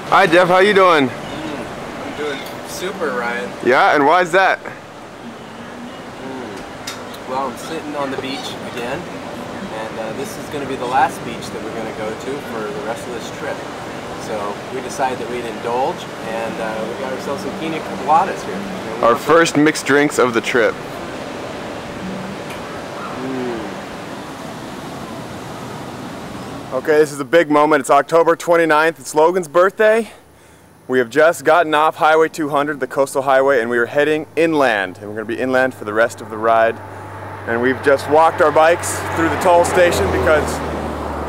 Hi, Jeff. How you doing? I'm doing super, Ryan. Yeah, and why is that? Well, I'm sitting on the beach again, and uh, this is going to be the last beach that we're going to go to for the rest of this trip. So we decided that we'd indulge, and uh, we got ourselves some pina coladas here. And we Our want- first mixed drinks of the trip. Okay, this is a big moment. It's October 29th. It's Logan's birthday. We have just gotten off Highway 200, the coastal highway, and we are heading inland. And we're going to be inland for the rest of the ride. And we've just walked our bikes through the toll station because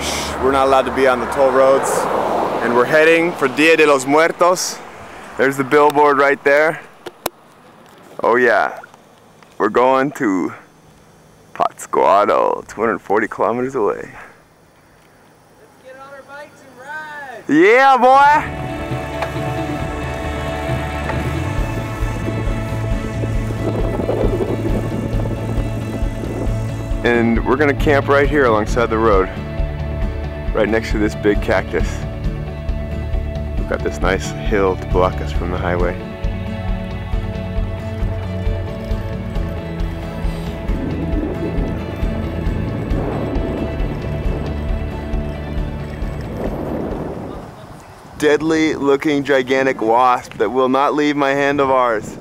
shh, we're not allowed to be on the toll roads. And we're heading for Dia de los Muertos. There's the billboard right there. Oh yeah, we're going to Pátzcuaro, 240 kilometers away. Yeah, boy! And we're gonna camp right here alongside the road, right next to this big cactus. We've got this nice hill to block us from the highway. deadly looking gigantic wasp that will not leave my handlebars.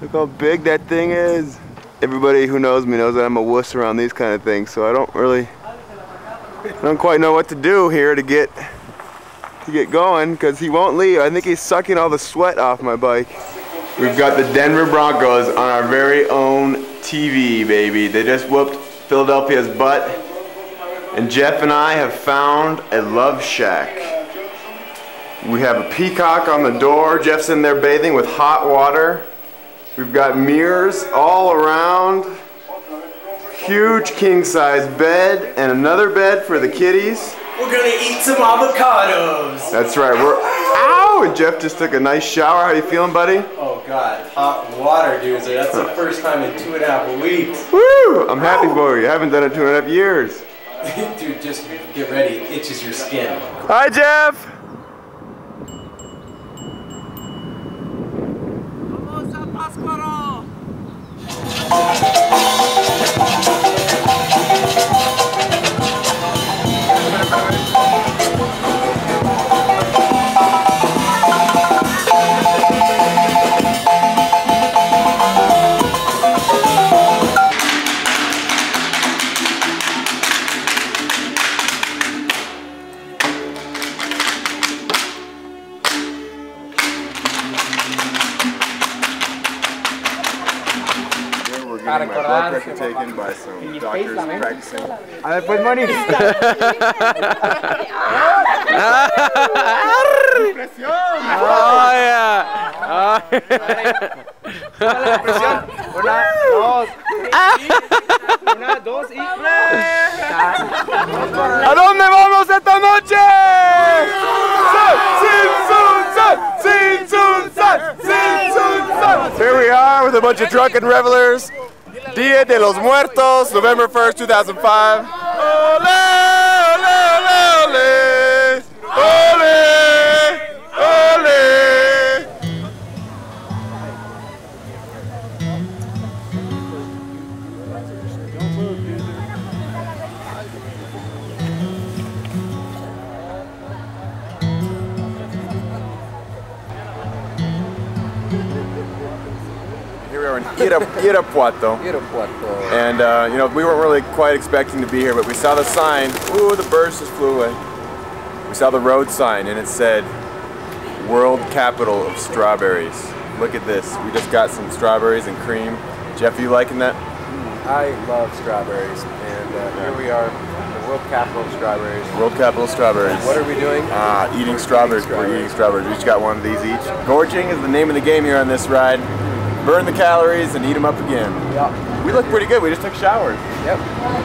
Look how big that thing is. Everybody who knows me knows that I'm a wuss around these kind of things, so I don't really, I don't quite know what to do here to get, to get going, because he won't leave. I think he's sucking all the sweat off my bike. We've got the Denver Broncos on our very own TV, baby. They just whooped Philadelphia's butt. And Jeff and I have found a love shack. We have a peacock on the door. Jeff's in there bathing with hot water. We've got mirrors all around. Huge king size bed and another bed for the kitties. We're gonna eat some avocados. That's right. We're ow! And Jeff just took a nice shower. How you feeling, buddy? Oh God, hot water, dude. That's the first time in two and a half weeks. Woo! I'm happy for you. I haven't done it two and a half years. (laughs) dude, just get ready. It itches your skin. Hi, Jeff. We're practicing. A ver, pues, Moni. Oh yeah. Una, dos. Una, dos y. ¿A dónde vamos esta noche? Here we are with a bunch of drunken revelers. Dia de los Muertos, November 1st, 2005. Ole, are in Ira, Irapuato. Irapuato. And, uh, you know, we weren't really quite expecting to be here, but we saw the sign. Ooh, the birds just flew away. We saw the road sign, and it said, World Capital of Strawberries. Look at this. We just got some strawberries and cream. Jeff, you liking that? I love strawberries, and uh, here we are, the world capital of strawberries. World Capital of Strawberries. What are we doing? Ah, eating strawberries. We're eating strawberries. We each got one of these each. Gorging is the name of the game here on this ride. Burn the calories and eat them up again. Yeah. We look pretty good. We just took showers. Yep.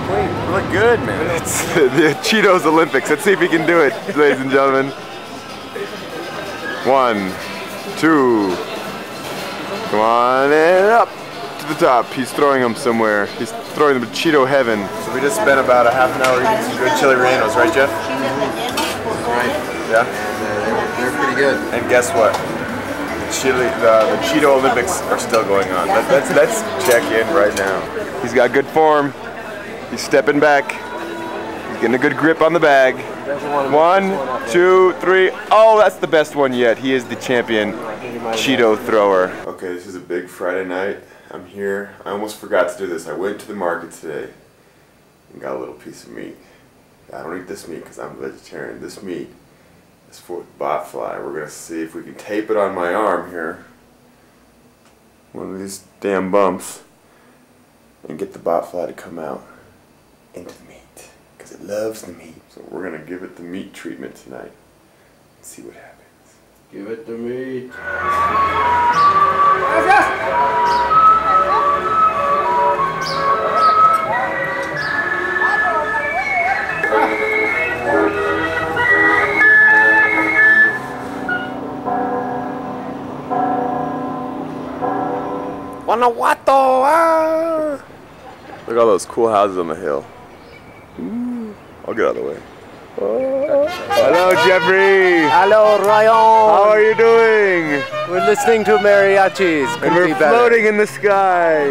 Clean. We look good, man. It's (laughs) the Cheetos Olympics. Let's see if we can do it, ladies and gentlemen. One, two. Come on and up to the top. He's throwing them somewhere. He's throwing them to Cheeto heaven. So we just spent about a half an hour eating some good chili rellenos, right, Jeff? Right. Yeah. They're pretty good. And guess what? The chili, the, the Cheeto Olympics are still going on. Let, let's let's check in right now. He's got good form. He's stepping back. He's getting a good grip on the bag. One, two, three. Oh, that's the best one yet. He is the champion Cheeto thrower. Okay, this is a big Friday night. I'm here. I almost forgot to do this. I went to the market today and got a little piece of meat. I don't eat this meat because I'm a vegetarian. This meat is for botfly. We're gonna see if we can tape it on my arm here. One of these damn bumps. And get the botfly to come out into the meat. Because it loves the meat. So we're gonna give it the meat treatment tonight. And see what happens. Give it to me. Guanajuato! Ah! Look at all those cool houses on the hill. Ooh. I'll get out of the way. Hello, Jeffrey. Hello, Ryan. How are you doing? We're listening to mariachis. And we're floating in the sky.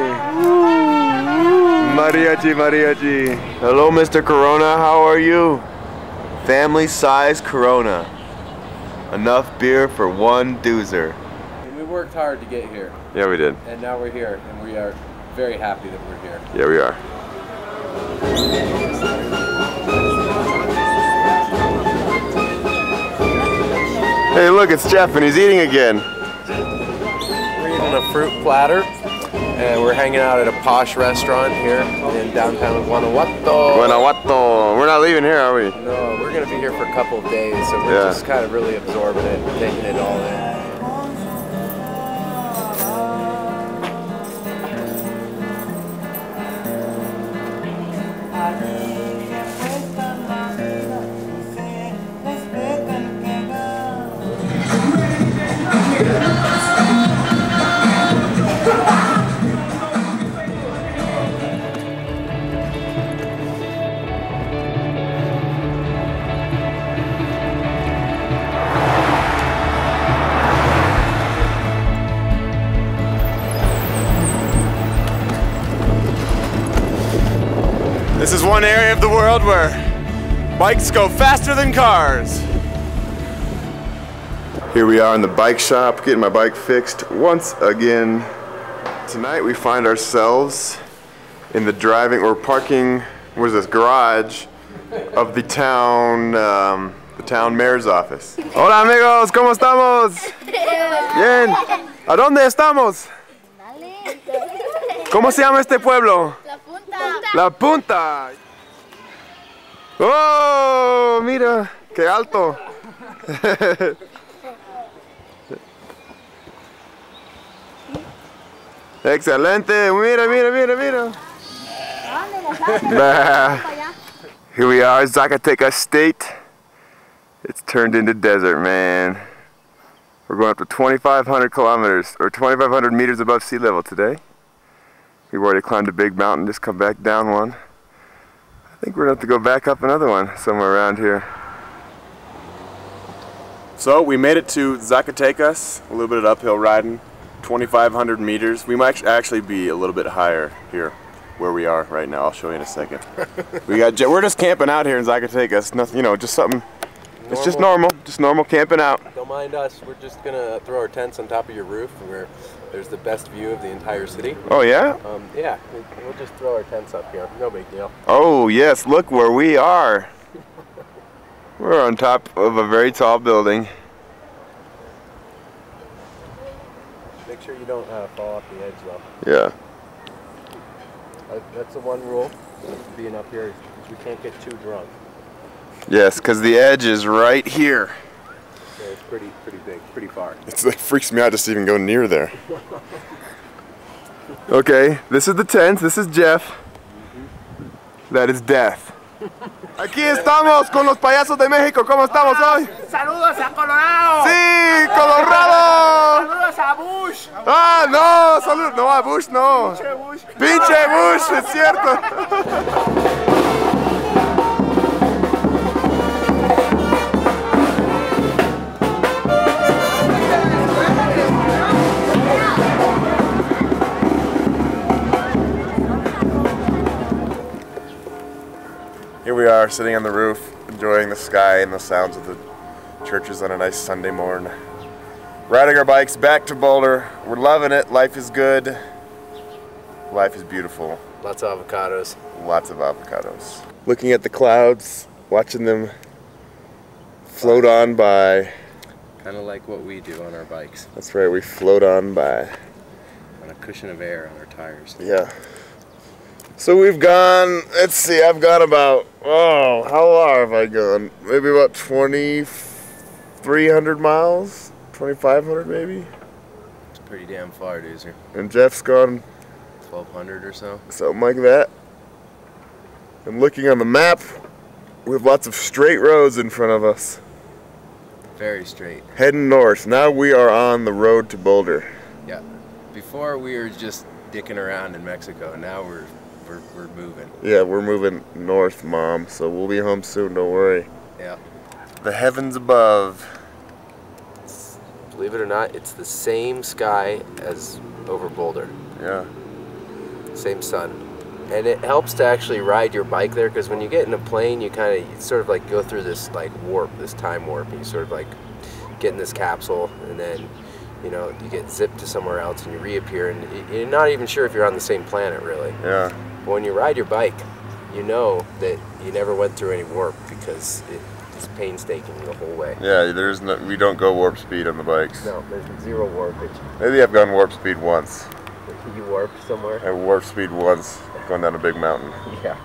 Mariachi, mariachi. Hello, Mr. Corona. How are you? Family size Corona. Enough beer for one Duzer. And we worked hard to get here, Yeah, we did. and now we're here, and we are very happy that we're here. Yeah, we are. Hey, look, it's Jeff, and he's eating again. We're eating a fruit platter, and we're hanging out at a posh restaurant here in downtown Guanajuato. Guanajuato. We're not leaving here, are we? No, we're gonna be here for a couple of days, so we're Yeah. just kind of really absorbing it, taking it all in. This of the world where bikes go faster than cars. Here we are in the bike shop, getting my bike fixed once again. Tonight we find ourselves in the driving or parking, what is this, garage of the town, um, the town mayor's office. Hola amigos, ¿cómo estamos? Bien. ¿A dónde estamos? ¿Cómo se llama este pueblo? La Punta. La punta. ¡Oh! Mira, qué alto. Excelente. Mira, mira, mira, mira. Here we are, Zacatecas State. It's turned into desert, man. We're going up to 2,500 kilometers, or 2,500 meters above sea level today. We've already climbed a big mountain, just come back down one. I think we're gonna have to go back up another one somewhere around here. So we made it to Zacatecas, a little bit of uphill riding, 2,500 meters. We might actually be a little bit higher here, where we are right now. I'll show you in a second. (laughs) we got, we're just camping out here in Zacatecas. Nothing, you know, just something, It's just normal, just normal camping out. Don't mind us. We're just gonna throw our tents on top of your roof, where there's the best view of the entire city. Oh yeah? Um, yeah, we- we'll just throw our tents up here. No big deal. Oh yes, look where we are. (laughs) We're on top of a very tall building. Make sure you don't uh, fall off the edge, though. Yeah. Uh, that's the one rule being up here is we can't get too drunk. Yes, because the edge is right here. Yeah, it's pretty, pretty big, pretty far. It's like freaks me out just to even go near there. Okay, this is the tent. This is Jeff. That is Death. Aquí estamos con los payasos de México. ¿Cómo estamos hoy? Saludos a Colorado. Sí, Colorado. Saludos a Bush. Ah, no, salud. No, a Bush no. Pinche Bush. Pinche Bush, es cierto. Here we are sitting on the roof, enjoying the sky and the sounds of the churches on a nice Sunday morning. Riding our bikes back to Boulder. We're loving it. Life is good. Life is beautiful. Lots of avocados. Lots of avocados. Looking at the clouds, watching them float on by. Kind of like what we do on our bikes, That's right, we float on by. on a cushion of air on our tires. Yeah. So we've gone, let's see, I've gone about, oh, how far have I gone? Maybe about 2,300 miles? 2,500 maybe? It's pretty damn far, Duzer. And Jeff's gone 1,200 or so. something like that. And looking on the map, we have lots of straight roads in front of us, Very straight. heading north. Now we are on the road to Boulder. Yeah. Before we were just dicking around in Mexico. Now we're we're, we're moving. Yeah, we're moving north, Mom, so we'll be home soon, don't worry. Yeah. The heavens above. Believe it or not, it's the same sky as over Boulder. Yeah. Same sun. And it helps to actually ride your bike there because when you get in a plane, you kind of sort of like go through this like warp, this time warp, and you sort of like get in this capsule, and then you know you get zipped to somewhere else, and you reappear, and you're not even sure if you're on the same planet really. Yeah. But when you ride your bike, you know that you never went through any warp because it, it's painstaking the whole way. Yeah, there's no, we don't go warp speed on the bikes. No, there's zero warpage. Maybe I've gone warp speed once. You warped somewhere? I warp speed once, going down a big mountain. (laughs) Yeah.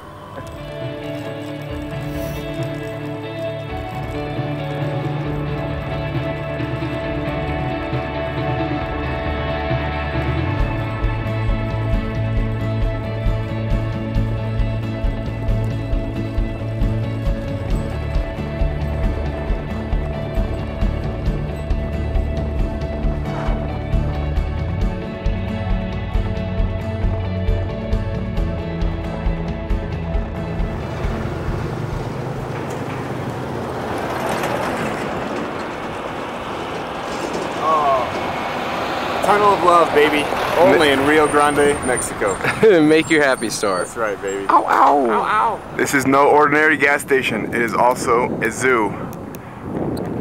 Love, baby. Only in Rio Grande, Mexico. (laughs) Make you happy, Star. That's right, baby. Ow, ow. Ow, ow. This is no ordinary gas station. It is also a zoo.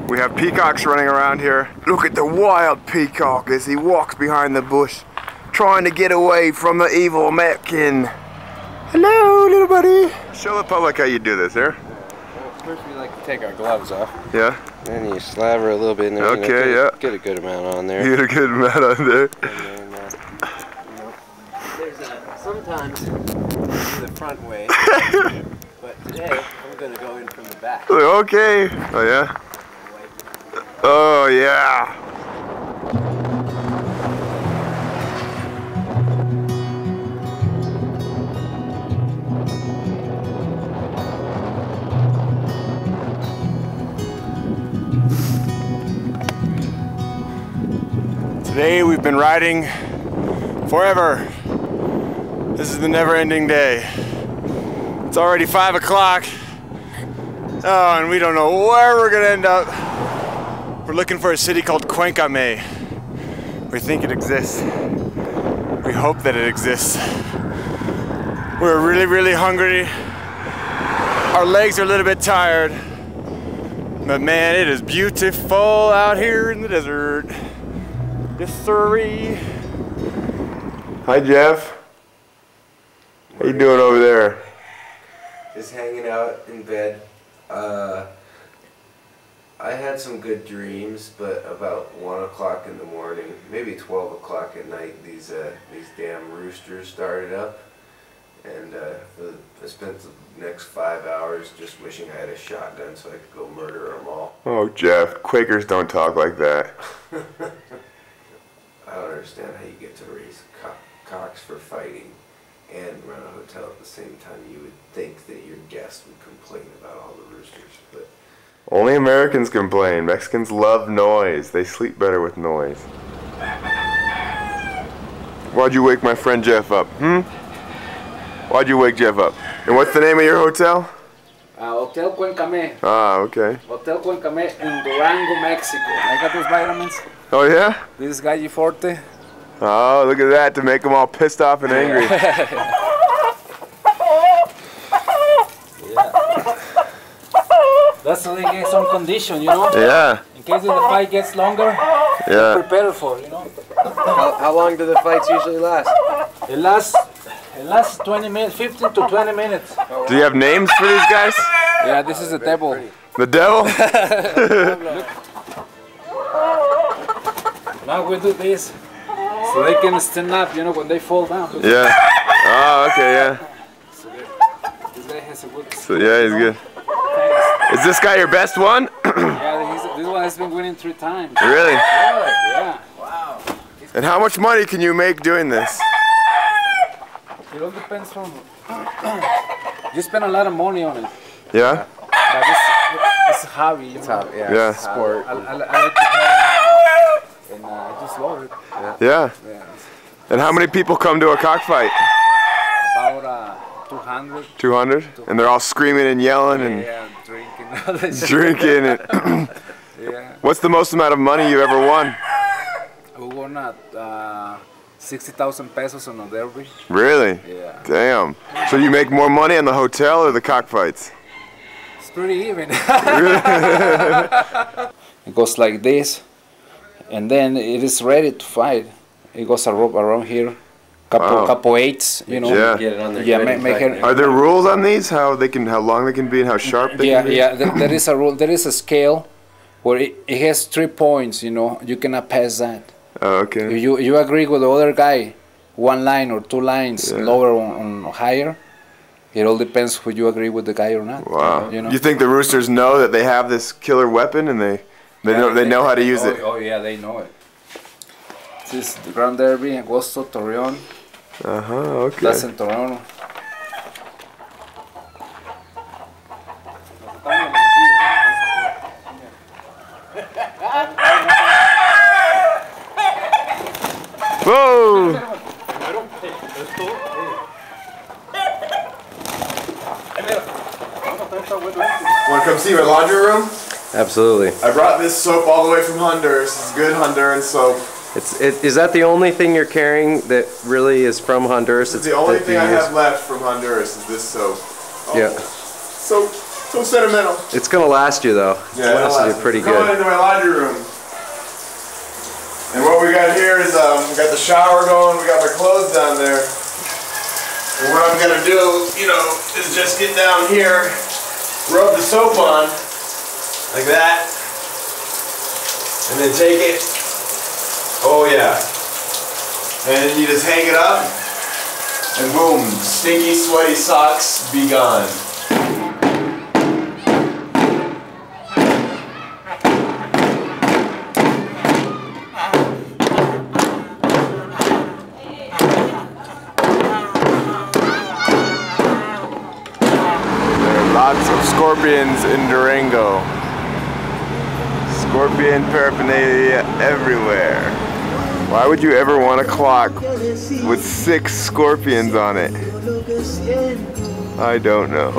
We have peacocks running around here. Look at the wild peacock as he walks behind the bush, trying to get away from the evil American. Hello, little buddy. Show the public how you do this here. First, we like to take our gloves off. Yeah. Then you slaver a little bit in there. you know, Okay, get a- yeah. Get a good amount on there. You (laughs) get a good amount on there. Then, uh, you know, there's a, sometimes the front way, (laughs) but today I'm gonna go in from the back. Okay. Oh yeah. Oh yeah. Today we've been riding forever. This is the never-ending day. It's already five o'clock. Oh, and we don't know where we're gonna end up. We're looking for a city called Cuencamé. We think it exists. We hope that it exists. We're really, really hungry. Our legs are a little bit tired. But man, it is beautiful out here in the desert. Yes, sirree. Hi, Jeff. How you doing over there? Just hanging out in bed. Uh, I had some good dreams, but about one o'clock in the morning, maybe twelve o'clock at night, these uh, these damn roosters started up, and uh, the, I spent the next five hours just wishing I had a shotgun so I could go murder them all. Oh, Jeff, Quakers don't talk like that. (laughs) I don't understand how you get to raise co- cocks for fighting and run a hotel at the same time. You would think that your guests would complain about all the roosters, but Only Americans complain. Mexicans love noise. They sleep better with noise. Why'd you wake my friend Jeff up? Hmm? Why'd you wake Jeff up? And what's the name of your hotel? Uh, Hotel Cuencamé. Ah, okay. Hotel Cuencamé in Durango, Mexico. I got those vitamins. Oh yeah? This is Galli Forte. Oh, look at that to make them all pissed off and angry. (laughs) yeah. That's so they get some condition, you know? Yeah. In case the fight gets longer, Yeah. prepare for, it, you know? how, how long do the fights usually last? It lasts, it lasts 20 minutes, 15 to 20 minutes. Do you have names for these guys? Yeah, this is the devil. The devil? (laughs) (laughs) Look. Now we do this, so they can stand up, you know, when they fall down. Yeah. Oh, okay, yeah. This guy has a good... So yeah, he's good. Is this guy your best one? (clears throat) Yeah, he's, this one has been winning three times. Really? Yeah. Wow. And how much money can you make doing this? It all depends on. (clears throat) you spend a lot of money on it. Yeah? But it's, it's a hobby. You know? yeah, Yeah. sport. I, I, I like to play, and uh, I just love it. Yeah. Yeah. And how many people come to a cockfight? About uh, 200. 200? And they're all screaming and yelling and Yeah, drinking. that shit. drinking. And (laughs) (clears throat) yeah. What's the most amount of money you ever won? We won at uh, 60,000 pesos on a derby. Really? Yeah. Damn. So you make more money on the hotel or the cockfights? It's pretty even. (laughs) (laughs) it goes like this, and then it is ready to fight. It goes a rope around here, couple Wow. couple eights, you know. Yeah. Get it on there. Yeah, ready make, to make it. Are there rules on these? How they can, how long they can be, and how sharp they yeah, can be? yeah. There, there is a rule. There is a scale where it, it has three points. You know, you cannot pass that. Oh, If okay. you you agree with the other guy, one line or two lines Yeah. lower or, or higher. It all depends who you agree with the guy or not. Wow. You know. You think the roosters know that they have this killer weapon and they they know they know how to use oh, it? Oh yeah, they know it. This is the Grand Derby, Agosto, Torreon. Uh huh. Okay. That's in Torreon. Whoa! Want to come see my laundry room? Absolutely. I brought this soap all the way from Honduras. It's good Honduran soap. It's it, is that the only thing you're carrying that really is from Honduras? It's the only thing I have left from Honduras is this soap. Yeah. So, so sentimental. It's gonna last you though. Yeah, it's it'll last you pretty good. into my laundry room. And what we got here is um, we got the shower going. We got my clothes down there. And what I'm gonna do, you know, is just get down here, rub the soap on, like that, and then take it. Oh yeah. And you just hang it up, and boom, stinky, sweaty socks be gone. There are lots of scorpions in Durango. Scorpion paraphernalia everywhere. Why would you ever want a clock with six scorpions on it? I don't know.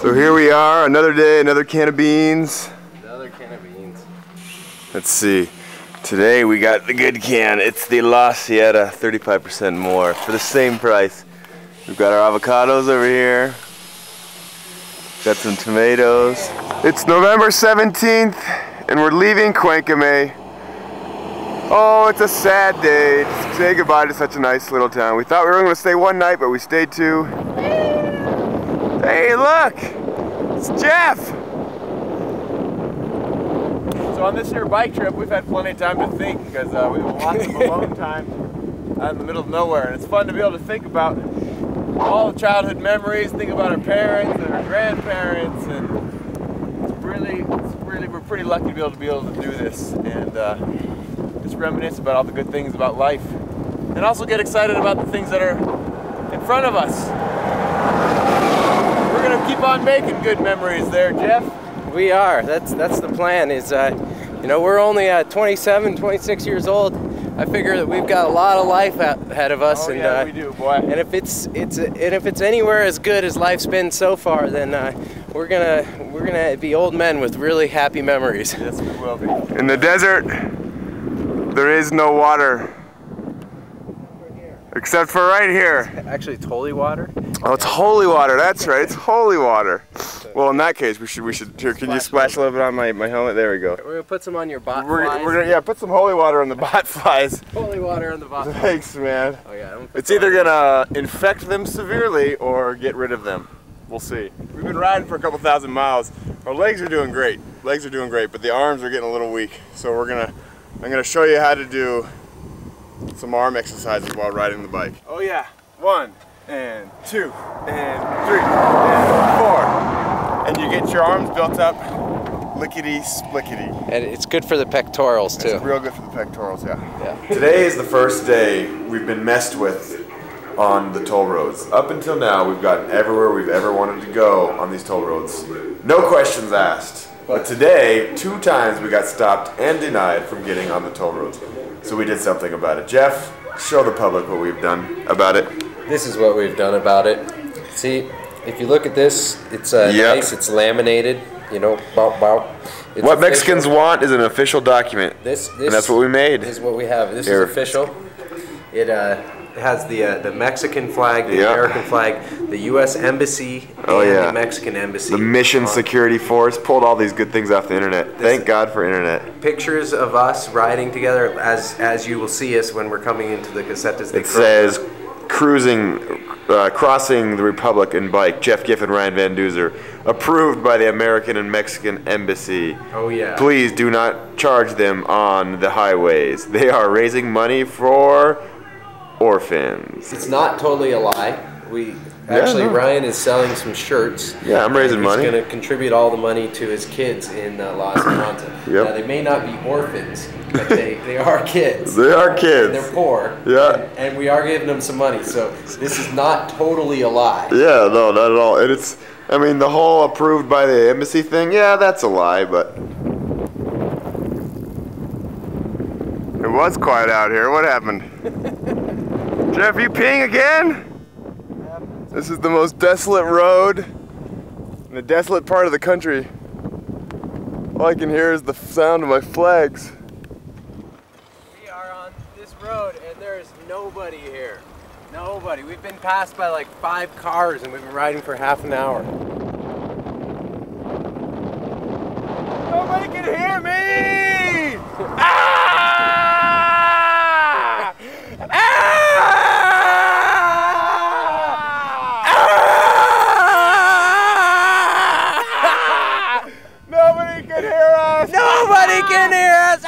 So here we are, another day, another can of beans. Another can of beans. Let's see. Today we got the good can. It's the La Sierra, 35% more for the same price. We've got our avocados over here. Got some tomatoes. It's November 17th and we're leaving Cuencamé. Oh, it's a sad day. Say goodbye to such a nice little town. We thought we were going to stay one night, but we stayed two. Hey, look! It's Jeff! So on this here bike trip, we've had plenty of time to think because uh, we have lots of alone time out in the middle of nowhere. And it's fun to be able to think about all the childhood memories, think about our parents and our grandparents, and it's really, it's really, we're pretty lucky to be able to be able to do this and uh, just reminisce about all the good things about life, and also get excited about the things that are in front of us. We're gonna keep on making good memories there, Jeff. We are. That's that's the plan. Is uh, you know we're only uh, 27, 26 years old. I figure that we've got a lot of life ahead of us, Oh, and yeah, uh, we do, boy. And if it's it's and if it's anywhere as good as life's been so far, then uh, we're gonna we're gonna be old men with really happy memories. Yes, we will be. In the desert, there is no water. Except for right here. Actually, it's holy water. Oh, it's holy water. That's right. It's holy water. Well, in that case, we should we should. Here, can you splash a little bit on my, my helmet? There we go. We're gonna put some on your bot We're, flies. we're gonna yeah, put some holy water on the bot flies. (laughs) holy water on the bot. flies. Thanks, man. Oh yeah. I'm gonna It's either gonna infect them severely or get rid of them. We'll see. We've been riding for a couple thousand miles. Our legs are doing great. Legs are doing great, but the arms are getting a little weak. So we're gonna, I'm gonna show you how to do some arm exercises while riding the bike. Oh yeah, one and two and three and four, and you get your arms built up, lickety splickety. And it's good for the pectorals too. It's real good for the pectorals, yeah. Yeah. Today is the first day we've been messed with on the toll roads. Up until now, we've gotten everywhere we've ever wanted to go on these toll roads. No questions asked. But today, two times we got stopped and denied from getting on the toll roads. So we did something about it. Jeff, show the public what we've done about it. This is what we've done about it. See, if you look at this, it's uh, Yep. nice. It's laminated. You know, bow bow. It's what official. Mexicans want is an official document. This, this and that's what we made. This is what we have. This Here. is official. It uh, has the uh, the Mexican flag, the Yeah. American flag, the U.S. Embassy, Oh, and yeah. the Mexican Embassy. The Mission on- Security Force pulled all these good things off the internet. Thank God for internet. Pictures of us riding together, as as you will see us when we're coming into the Casetas It says cruising, uh, crossing the Republican bike. Jeff Giffen, Ryan Van Duzer, approved by the American and Mexican embassy. Oh yeah. Please do not charge them on the highways. They are raising money for orphans. It's not totally a lie. We actually no. Ryan is selling some shirts. Yeah, I'm raising and money. He's going to contribute all the money to his kids in uh, La Esperanza. Yep. Now they may not be orphans, but they, they are kids. They are And kids. they're poor. Yeah. And, and we are giving them some money, so this is not totally a lie. Yeah, no, not at all. And it's, I mean, the whole approved by the embassy thing, yeah, that's a lie, but. It was quiet out here. What happened? (laughs) Jeff, you peeing again? This is the most desolate road in the desolate part of the country. All I can hear is the sound of my flags. We are on this road and there is nobody here. Nobody. We've been passed by like five cars and we've been riding for half an hour. Nobody can hear me! ah! (laughs) Ah! Nobody can hear us! Nobody can hear us!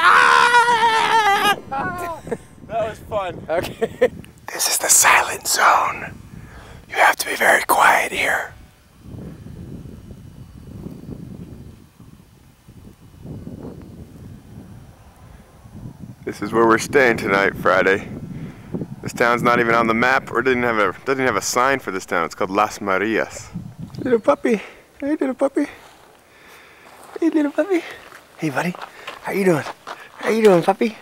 That was fun. Okay. This is the silent zone. You have to be very quiet here. This is where we're staying tonight, Friday. This town's not even on the map or didn't have a doesn't have a sign for this town. It's called Las Marias. Little puppy. Hey little puppy. Hey little puppy. Hey buddy. How you doing? How you doing, puppy?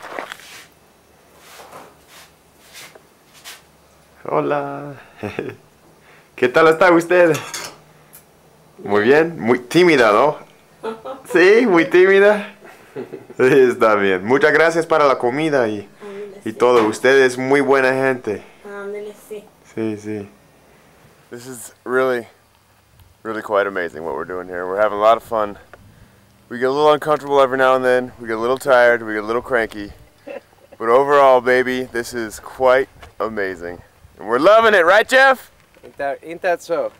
Hola. (laughs) ¿Qué tal está usted? Muy bien. Muy tímida, ¿no? (laughs) Sí, muy tímida. Sí, está bien. Muchas gracias para la comida y, y todo. Usted es muy buena gente. Sí. Sí, sí. This is really really quite amazing what we're doing here. We're having a lot of fun. We get a little uncomfortable every now and then. We get a little tired. We get a little cranky. (laughs) But overall, baby, this is quite amazing. And we're loving it, right, Jeff? Ain't that, ain't that so?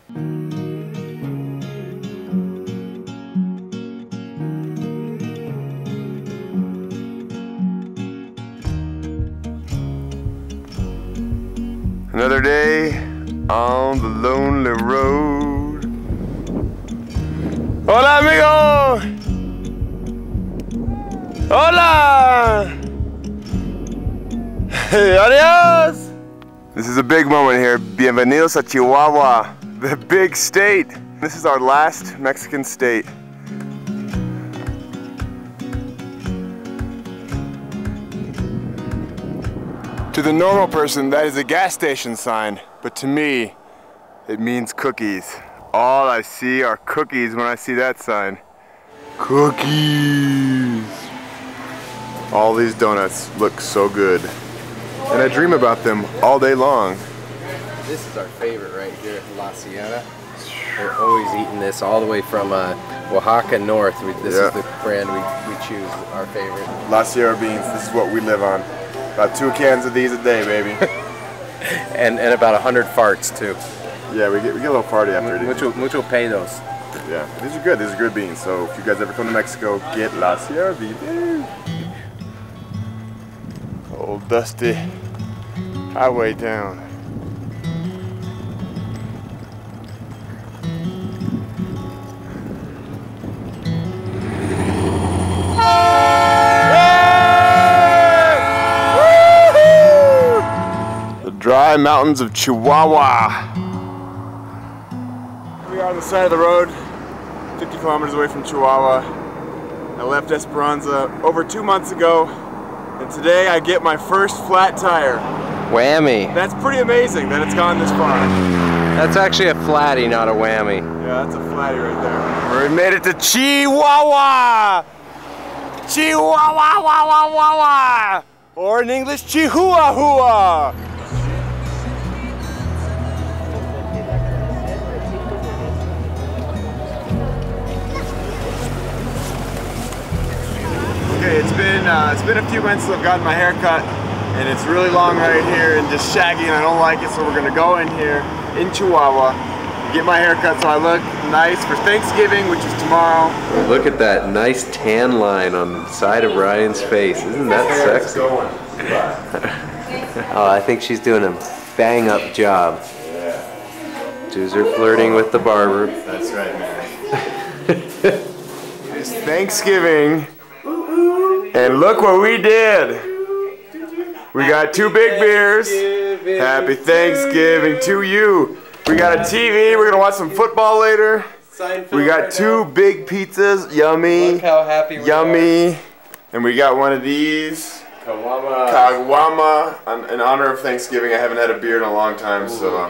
Another day on the lonely road. Hola, amigo! Hola! (laughs) Hey, adios! This is a big moment here. Bienvenidos a Chihuahua, the big state. This is our last Mexican state. To the normal person, that is a gas station sign, but to me, it means cookies. All I see are cookies when I see that sign. Cookies! All these donuts look so good. And I dream about them all day long. This is our favorite right here, La Sierra. We're always eating this all the way from uh, Oaxaca North. We, this Yeah. is the brand we, we choose, our favorite. La Sierra beans, this is what we live on. About two cans of these a day, baby. (laughs) and and about 100 farts too. Yeah, we get, we get a little party after it. Mucho, mucho pedos. Yeah, these are good. These are good beans. So if you guys ever come to Mexico, get La Sierra beans. Old dusty highway town. The dry mountains of Chihuahua. We are on the side of the road, 50 kilometers away from Chihuahua. I left Esperanza over two months ago, and today I get my first flat tire. Whammy. That's pretty amazing that it's gone this far. That's actually a flatty, not a whammy. Yeah, that's a flatty right there. We made it to Chihuahua! Chihuahua! Wah, wah, wah, wah. Or in English, Chihuahua! Okay, it's been uh, it's been a few months since I've gotten my hair cut, and it's really long right here and just shaggy, and I don't like it. So we're gonna go in here in Chihuahua, get my hair cut so I look nice for Thanksgiving, which is tomorrow. Look at that nice tan line on the side of Ryan's face. Isn't that sexy? (laughs) oh, I think she's doing a bang up job. Jews are flirting with the barber. That's right, man. (laughs) it's Thanksgiving, and look what we did. We got two big beers. Happy Thanksgiving to you. We got a TV. We're gonna watch some football later. We got two big pizzas. Yummy. Look how happy we Yummy. And we got one of these. Kawama. Kagwama. In honor of Thanksgiving, I haven't had a beer in a long time, so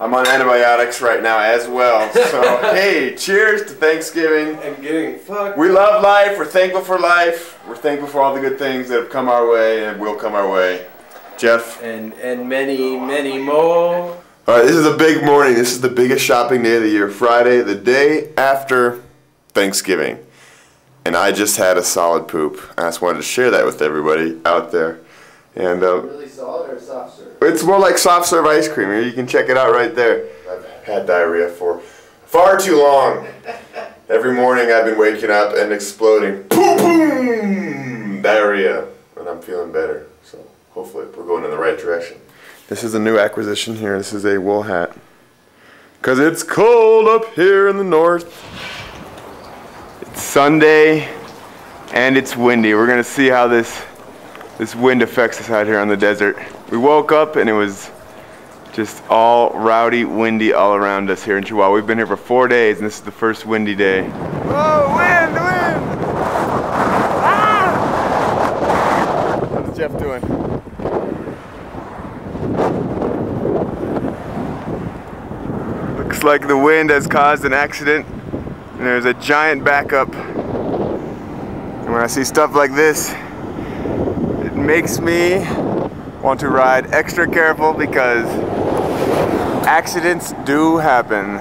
I'm on antibiotics right now as well. (laughs) So hey, cheers to Thanksgiving. And getting fucked. We love life. We're thankful for life. We're thankful for all the good things that have come our way and will come our way. Jeff. And and many many more. All right, this is a big morning. This is the biggest shopping day of the year. Friday, the day after Thanksgiving. And I just had a solid poop. I just wanted to share that with everybody out there. And uh, Really solid or soft serve? it's more like soft serve ice cream. You can check it out right there. I've had diarrhea for far too long. (laughs) Every morning I've been waking up and exploding. Boom, boom! Diarrhea. And I'm feeling better. So hopefully we're going in the right direction. This is a new acquisition here. This is a wool hat. Because it's cold up here in the north. It's Sunday and it's windy. We're going to see how this this wind affects us out here on the desert. We woke up and it was just all rowdy, windy all around us here in Chihuahua. We've been here for four days and this is the first windy day. Whoa, wind, wind! Ah! What's Jeff doing? Looks like the wind has caused an accident and there's a giant backup. And when I see stuff like this, makes me want to ride extra careful because accidents do happen.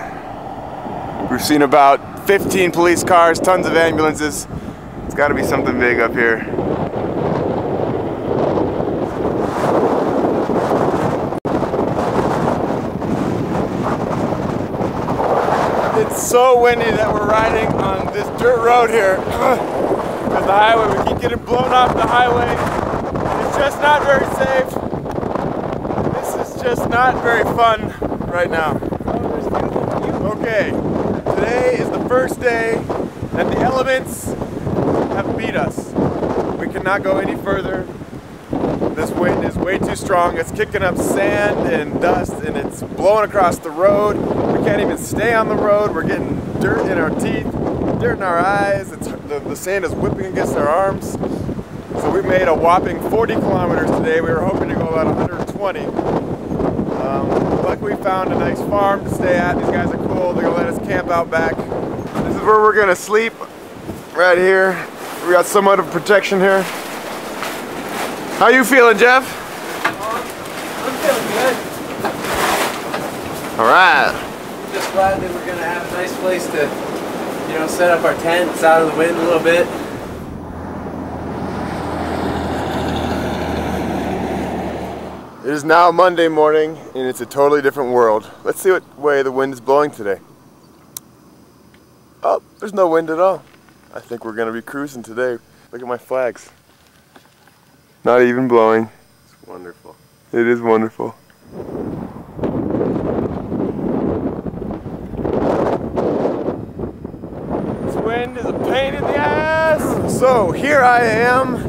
We've seen about 15 police cars, tons of ambulances. It's got to be something big up here. It's so windy that we're riding on this dirt road here. (clears throat) Because the highway, we keep getting blown off the highway. Just not very safe. This is just not very fun right now. Okay, today is the first day that the elements have beat us. We cannot go any further. This wind is way too strong. It's kicking up sand and dust and it's blowing across the road. We can't even stay on the road. We're getting dirt in our teeth, dirt in our eyes. It's, the, the sand is whipping against our arms. So we made a whopping 40 kilometers today. We were hoping to go about 120. Um, luckily we found a nice farm to stay at. These guys are cool. They're gonna let us camp out back. This is where we're gonna sleep, right here. We got somewhat of protection here. How you feeling, Jeff? I'm feeling good. All right. I'm just glad that we're gonna have a nice place to, you know, set up our tents out of the wind a little bit. It is now Monday morning, and it's a totally different world. Let's see what way the wind is blowing today. Oh, there's no wind at all. I think we're gonna be cruising today. Look at my flags. Not even blowing. It's wonderful. It is wonderful. This wind is a pain in the ass. So here I am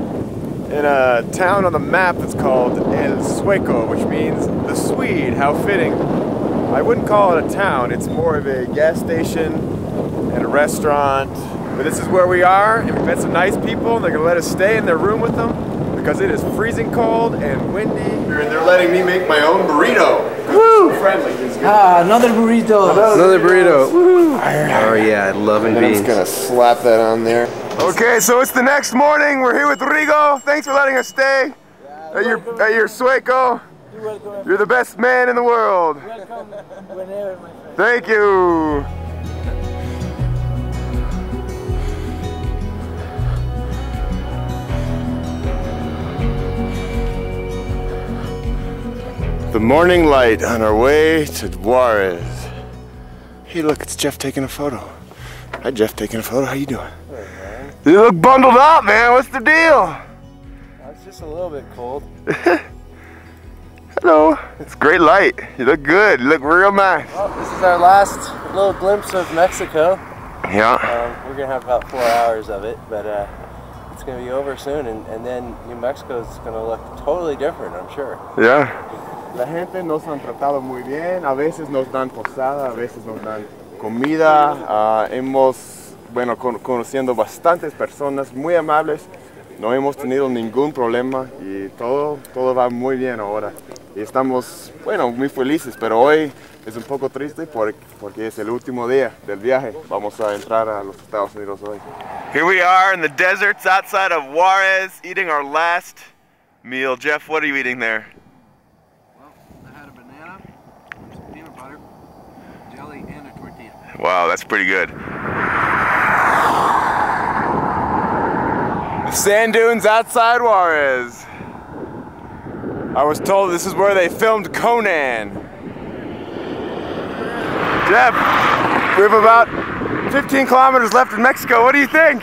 in a town on the map that's called El Sueco, which means the Swede. How fitting. I wouldn't call it a town. It's more of a gas station and a restaurant. But this is where we are, and we met some nice people, and they're gonna let us stay in their room with them because it is freezing cold and windy. And they're letting me make my own burrito. Woo! So friendly. Good. Ah, another burrito. Another burrito. Oh yeah, I love And then I'm just gonna slap that on there. Okay, so it's the next morning. We're here with Rigo. Thanks for letting us stay at your at your Sueco. You're the best man in the world. Whenever, my friend. Thank you. The morning light on our way to Juarez. Hey, look, it's Jeff taking a photo. Hi, Jeff, taking a photo. How you doing? You look bundled up, man. What's the deal? It's just a little bit cold. (laughs) Hello. It's great light. You look good. You look real nice. Well, this is our last little glimpse of Mexico. Yeah. Um, we're gonna have about four hours of it, but uh, it's gonna be over soon, and, and then New Mexico is gonna look totally different, I'm sure. Yeah. La gente nos han tratado muy bien. A veces nos dan posada, a veces nos dan comida. Ah, hemos, bueno, con- conociendo bastantes personas muy amables. No hemos tenido ningún problema y todo, todo va muy bien ahora. Y estamos, bueno, muy felices, pero hoy es un poco triste por- porque es el último día del viaje. Vamos a entrar a los Estados Unidos hoy. Here we are in the deserts outside of Juarez, eating our last meal. Jeff, what are you eating there? I had a banana, peanut butter, jelly, and a tortilla. Wow, that's pretty good. The sand dunes outside Juarez. I was told this is where they filmed Conan. Jeff, we have about 15 kilometers left in Mexico. What do you think?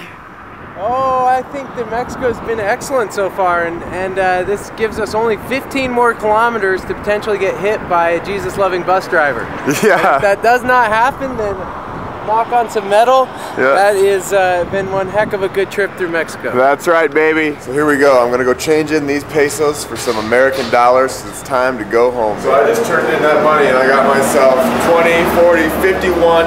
Oh, I think that Mexico's been excellent so far, and, and uh, this gives us only 15 more kilometers to potentially get hit by a Jesus loving bus driver. (laughs) Yeah. If that does not happen, then knock on some metal. Yeah. That has uh, been one heck of a good trip through Mexico. That's right, baby. So here we go. I'm gonna go change in these pesos for some American dollars. It's time to go home. So I just turned in that money and I got myself 20, 40, 51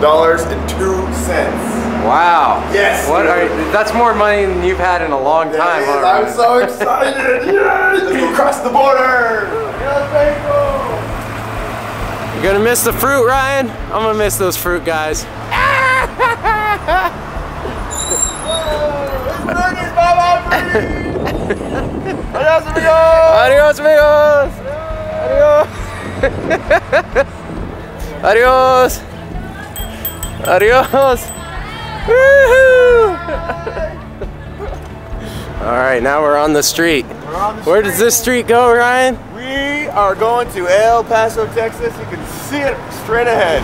dollars and two cents. Wow. Yes. What are, that's more money than you've had in a long time. Yes, I'm so excited. (laughs) Yes. Let's go across the border. You're gonna miss the fruit, Ryan? I'm gonna miss those fruit guys. Adios, (laughs) amigos. Adios, amigos. Adios. Adios. (laughs) Adios. Woohoo! All right, now we're on the street. on the Where does this street go, Ryan? We are going to El Paso, Texas. You can see it straight ahead.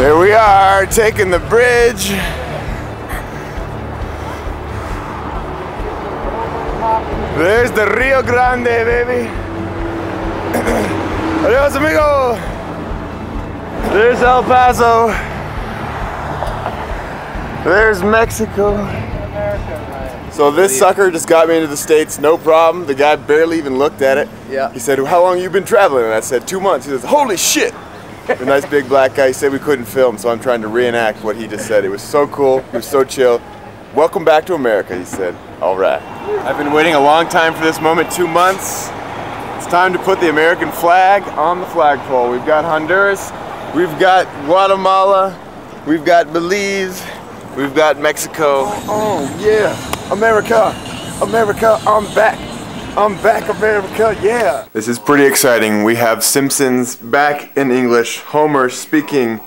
There we are, taking the bridge. There's the Rio Grande, baby. (clears throat) Adios, amigo. There's El Paso. There's Mexico. So this sucker just got me into the States, no problem. The guy barely even looked at it. Yeah. He said, how long you been traveling? And I said, two months. He says, holy shit. The nice big black guy he said we couldn't film, so I'm trying to reenact what he just said. It was so cool, he was so chill. Welcome back to America, he said. All right. I've been waiting a long time for this moment, two months. It's time to put the American flag on the flagpole. We've got Honduras, we've got Guatemala, we've got Belize, we've got Mexico. Oh, oh yeah, America, America, I'm back. I'm back, America, yeah. This is pretty exciting. We have Simpsons back in English, Homer speaking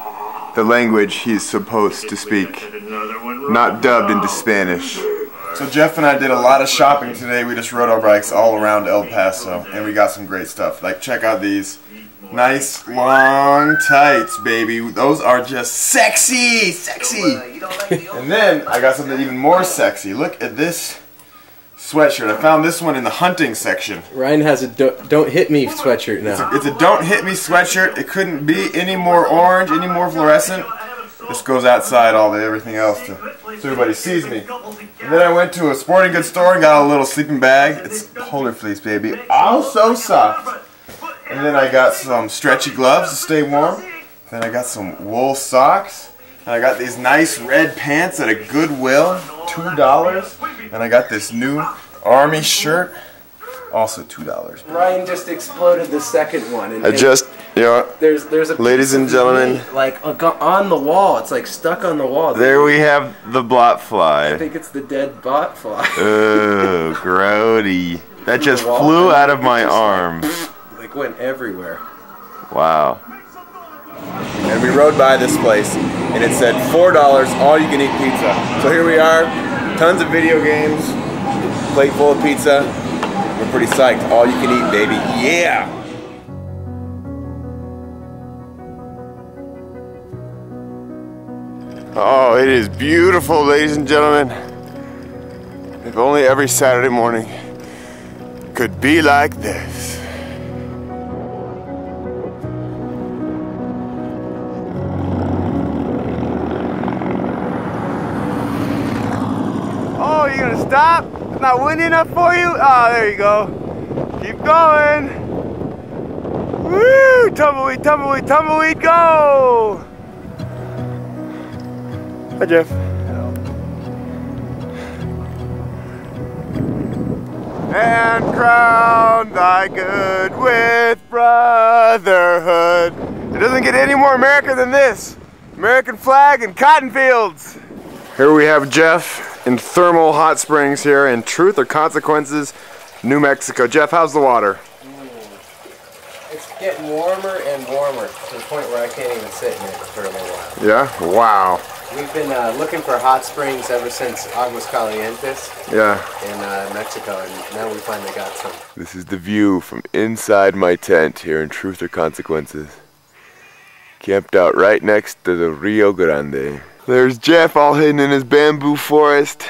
the language he's supposed to speak, not dubbed into Spanish. So Jeff and I did a lot of shopping today. We just rode our bikes all around El Paso, and we got some great stuff. Like, check out these nice long tights, baby. Those are just sexy, sexy. and then I got something even more sexy. Look at this sweatshirt. I found this one in the hunting section. Ryan has a don't, don't hit me sweatshirt now. It's a don't hit me sweatshirt. It couldn't be any more orange, any more fluorescent. This goes outside all the everything else to, so everybody sees me. And then I went to a sporting goods store and got a little sleeping bag. It's polar fleece, baby. Oh, so soft. And then I got some stretchy gloves to stay warm. Then I got some wool socks. And I got these nice red pants at a Goodwill, $2. And I got this new army shirt, also $2. Ryan just exploded the second one. And, I just, you know, there's there's a ladies and gentlemen, like on the wall. It's like stuck on the wall. there we have the bot fly. I think it's the dead bot fly. Oh, (laughs) grody. That just flew out of my just, like, arm. Went everywhere. Wow. And we rode by this place, and it said $4 all you can eat pizza. So here we are, tons of video games, plate full of pizza. We're pretty psyched. All you can eat, baby. Yeah! Oh, it is beautiful, ladies and gentlemen. If only every Saturday morning could be like this. Stop? It's not windy enough for you? Oh, there you go. Keep going. Woo! Tumbleweed, tumbleweed, tumbleweed, go! Hi, Jeff. And crown thy good with brotherhood. It doesn't get any more American than this. American flag and cotton fields. Here we have Jeff in thermal hot springs here in Truth or Consequences, New Mexico. Jeff, how's the water? It's getting warmer and warmer to the point where I can't even sit in it for a little while. Yeah? Wow. We've been uh, looking for hot springs ever since Aguas Calientes Yeah. in uh, Mexico, and now we finally got some. This is the view from inside my tent here in Truth or Consequences. Camped out right next to the Rio Grande. There's Jeff all hidden in his bamboo forest.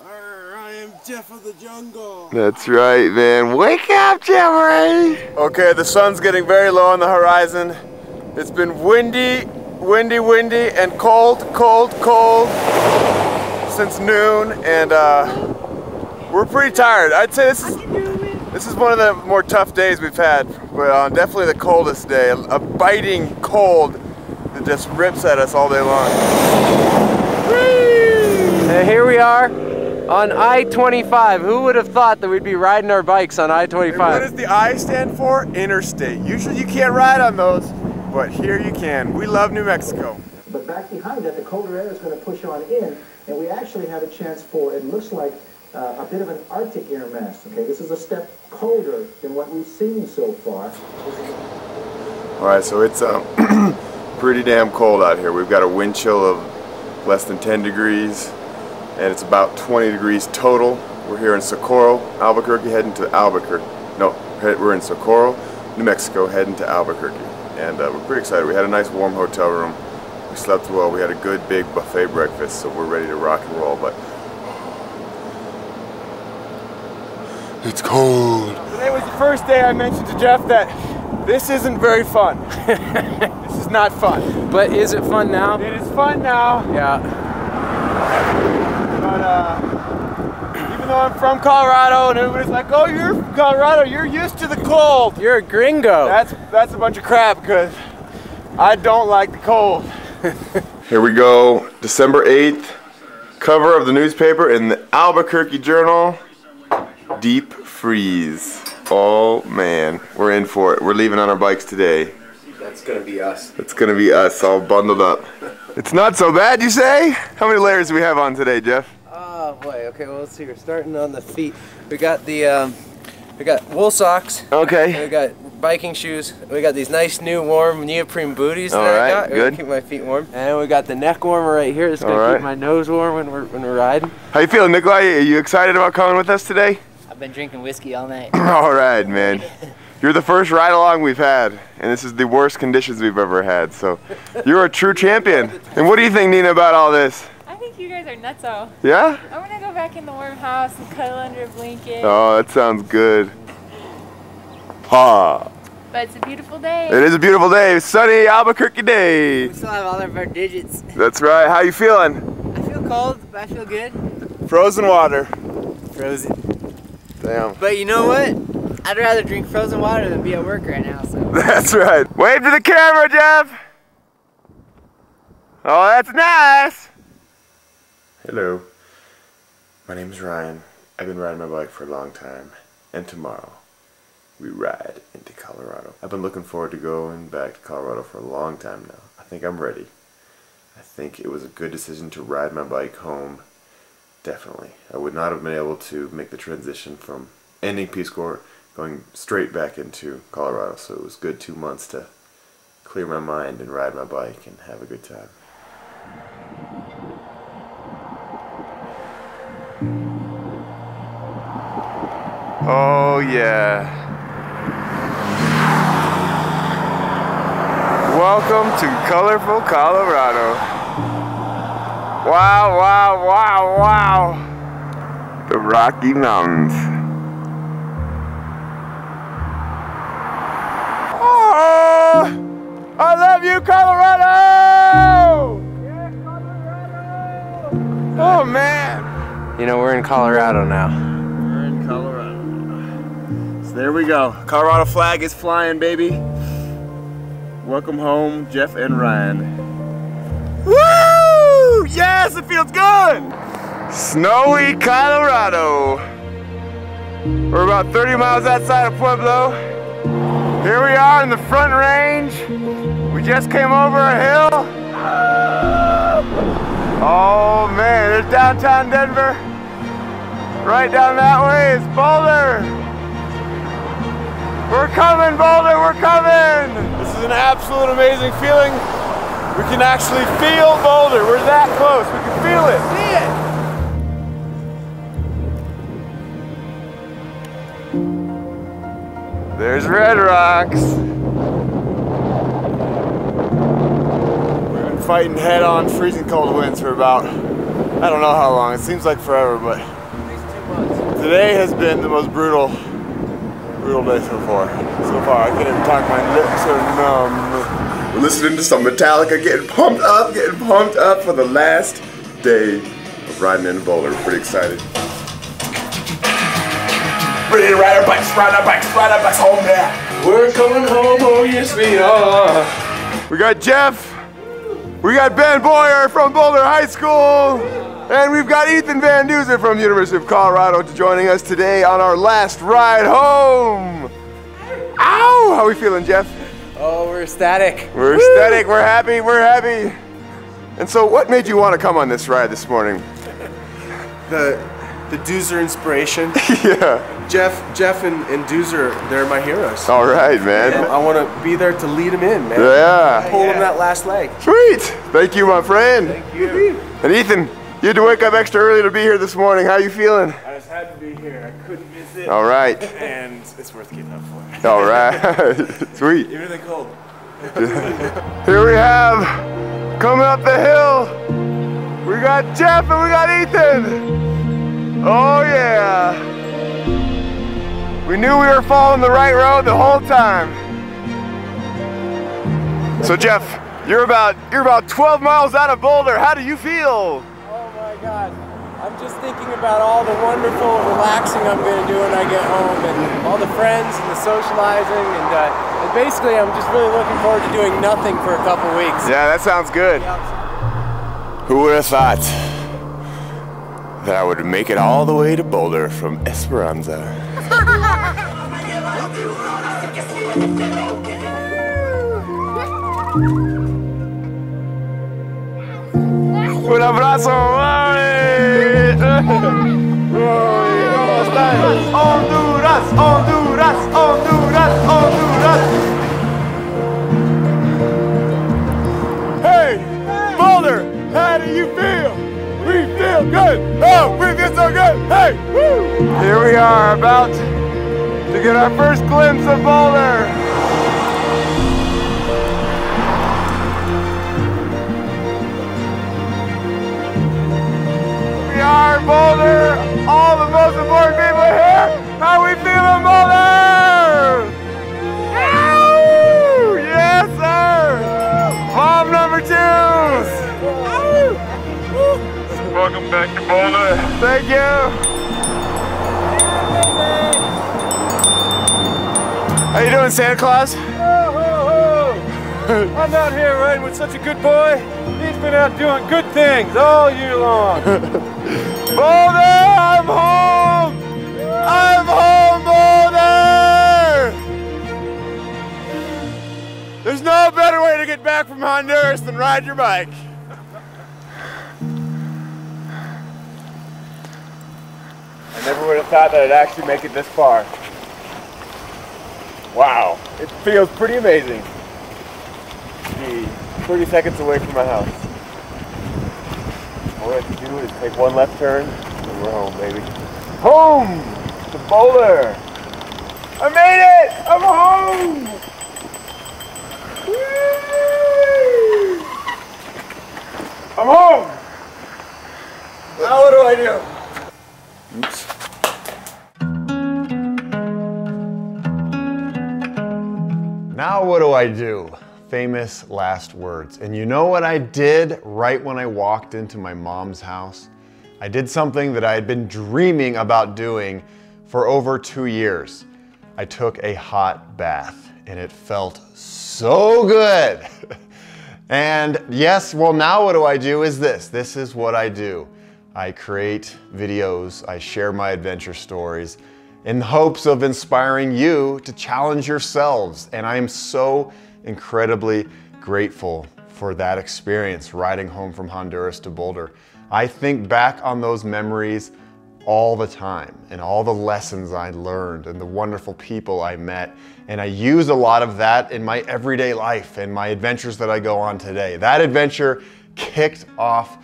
I am Jeff of the jungle. That's right, man. Wake up, Jeffrey! Okay, the sun's getting very low on the horizon. It's been windy, windy, windy, and cold, cold, cold since noon, and uh, we're pretty tired. I'd say this is this is one of the more tough days we've had, but uh, definitely the coldest day. A, a biting cold that just rips at us all day long. And here we are on I-25. Who would have thought that we'd be riding our bikes on And what I-25? What does the I stand for? Interstate. Usually you can't ride on those, but here you can. We love New Mexico. But back behind that, the colder air is going to push on in, and we actually have a chance for, it looks like, uh, a bit of an Arctic air mass. Okay, this is a step colder than what we've seen so far. All right, so it's um, (clears throat) pretty damn cold out here. We've got a wind chill of less than 10 degrees and it's about 20 degrees total. We're here in Socorro, Albuquerque, heading to Albuquerque. No, we're in Socorro, New Mexico, heading to Albuquerque. And uh, we're pretty excited. We had a nice warm hotel room. We slept well. We had a good big buffet breakfast, so we're ready to rock and roll. But it's cold. Today was the first day I mentioned to Jeff that this isn't very fun. (laughs) this is not fun. But is it fun now? It is fun now. Yeah. But uh, even though I'm from Colorado and everybody's like, oh, you're from Colorado, you're used to the cold. You're a gringo. That's, that's a bunch of crap because I don't like the cold. (laughs) Here we go, December 8th, cover of the newspaper in the Albuquerque Journal, deep freeze. Oh man, we're in for it. We're leaving on our bikes today. That's gonna be us. It's gonna be us all bundled up. (laughs) It's not so bad, you say? How many layers do we have on today, Jeff? Oh boy, okay, well let's see. We're starting on the feet. We got the, um, we got wool socks. Okay. We got biking shoes. We got these nice new warm neoprene booties that All right, I got. good. Keep my feet warm. And we got the neck warmer right here. It's gonna All right. keep my nose warm when we're when we're riding. How you feeling, Nikolai? Are you excited about coming with us today? I've been drinking whiskey all night. (laughs) all right, man. You're the first ride along we've had, and this is the worst conditions we've ever had. So, you're a true champion. And what do you think, Nina, about all this? I think you guys are nutso. Yeah? I want to go back in the warm house and cuddle under a blanket. Oh, that sounds good. Ha! But it's a beautiful day. It is a beautiful day, sunny Albuquerque day. We still have all of our digits. That's right. How you feeling? I feel cold, but I feel good. Frozen water. Frozen. Damn. But you know what? I'd rather drink frozen water than be at work right now. So. (laughs) That's right. Wave to the camera, Jeff. Oh, that's nice. Hello. My name is Ryan. I've been riding my bike for a long time. And tomorrow, we ride into Colorado. I've been looking forward to going back to Colorado for a long time now. I think I'm ready. I think it was a good decision to ride my bike home. Definitely. I would not have been able to make the transition from ending Peace Corps going straight back into Colorado. So it was good two months to clear my mind and ride my bike and have a good time. Oh yeah. Welcome to colorful Colorado. Wow, wow, wow, wow. The Rocky Mountains. Oh, I love you, Colorado! Yeah, Colorado! Oh man. You know, we're in Colorado now. We're in Colorado. So there we go. Colorado flag is flying, baby. Welcome home, Jeff and Ryan. Woo! Yes, it feels good! Snowy Colorado. We're about 30 miles outside of Pueblo. Here we are in the front range. We just came over a hill. Oh man, there's downtown Denver. Right down that way is Boulder. We're coming, Boulder, we're coming. This is an absolute amazing feeling. We can actually feel Boulder. We're that close. We can feel it. See it. There's Red Rocks. We've been fighting head-on freezing cold winds for about, I don't know how long. It seems like forever, but today has been the most brutal, brutal day so far. So far, I can't even talk. My lips are numb. We're listening to some Metallica, getting pumped up, getting pumped up for the last day of riding in Boulder. We're pretty excited. Ready to ride our bikes, ride our bikes, ride our bikes home now. We're coming home, oh yes we are. We got Jeff. We got Ben Boyer from Boulder High School. And we've got Ethan Van Duzer from the University of Colorado to joining us today on our last ride home. Ow! How are we feeling, Jeff? Oh, we're ecstatic. We're ecstatic, we're happy, we're happy. And so what made you want to come on this ride this morning? (laughs) The, the Duzer inspiration. (laughs) yeah. Jeff, Jeff, and, and Duzer, they're my heroes. All right, man. And I want to be there to lead them in, man. Yeah. Pull them that last leg. Sweet. Thank you, my friend. Thank you. And Ethan, you had to wake up extra early to be here this morning. How you feeling? I just had to be here. I couldn't miss it. All right. And it's worth getting up for. All right. (laughs) Sweet. Even in the cold. (laughs) Here we have, coming up the hill, we got Jeff and we got Ethan. Oh yeah. We knew we were following the right road the whole time. So Jeff, you're about you're about 12 miles out of Boulder. How do you feel? Oh my God. I'm just thinking about all the wonderful relaxing I'm going to do when I get home and all the friends and the socializing and, uh, and basically I'm just really looking forward to doing nothing for a couple weeks. Yeah, that sounds good. Who would have thought that I would make it all the way to Boulder from Esperanza? (laughs) Un abrazo, mami. Honduras, Honduras, Honduras, Honduras. Hey, Boulder, how do you feel? We feel good. Oh, we feel so good. Hey, woo. Here we are about to get our first glimpse of Boulder. Are Boulder. All the most important people here. How we feeling, Boulder? Ow! Yes, sir. Mom number two. Welcome back to Boulder. Thank you. How you doing, Santa Claus? (laughs) I'm out here riding with such a good boy. He's been out doing good things all year long. (laughs) Boulder, I'm home! I'm home, Boulder! There's no better way to get back from Honduras than ride your bike. I never would have thought that I'd actually make it this far. Wow, it feels pretty amazing. Gee, 30 seconds away from my house. All I have to do is take one left turn and we're home, baby. Home The Boulder. I made it! I'm home! I'm home! Now what do I do? Oops. Now what do I do? Famous last words. And you know what I did right when I walked into my mom's house? I did something that I had been dreaming about doing for over two years. I took a hot bath and it felt so good. (laughs) and yes, well now what do I do is this. This is what I do. I create videos, I share my adventure stories, in hopes of inspiring you to challenge yourselves. And I am so incredibly grateful for that experience riding home from Honduras to Boulder. I think back on those memories all the time and all the lessons I learned and the wonderful people I met. And I use a lot of that in my everyday life and my adventures that I go on today. That adventure kicked off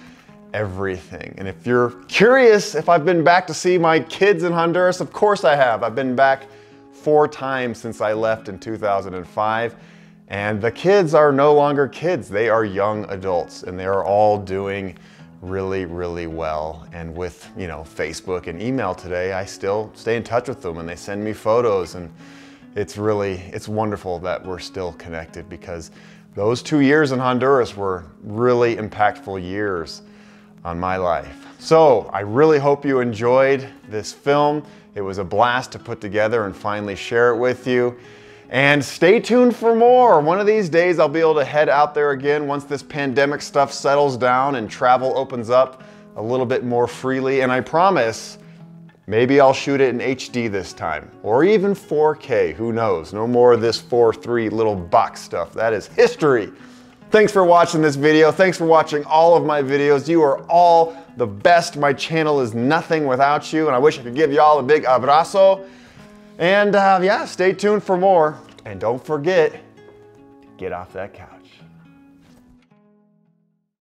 everything. And if you're curious if I've been back to see my kids in Honduras, of course I have. I've been back four times since I left in 2005. And the kids are no longer kids, they are young adults and they are all doing really, really well. And with, you know, Facebook and email today, I still stay in touch with them and they send me photos and it's really, it's wonderful that we're still connected because those two years in Honduras were really impactful years on my life. So I really hope you enjoyed this film. It was a blast to put together and finally share it with you. And stay tuned for more. One of these days I'll be able to head out there again once this pandemic stuff settles down and travel opens up a little bit more freely. And I promise, maybe I'll shoot it in HD this time or even 4K, who knows? No more of this 4.3 little box stuff. That is history. Thanks for watching this video. Thanks for watching all of my videos. You are all the best. My channel is nothing without you. And I wish I could give you all a big abrazo. And uh, yeah, stay tuned for more. And don't forget, get off that couch.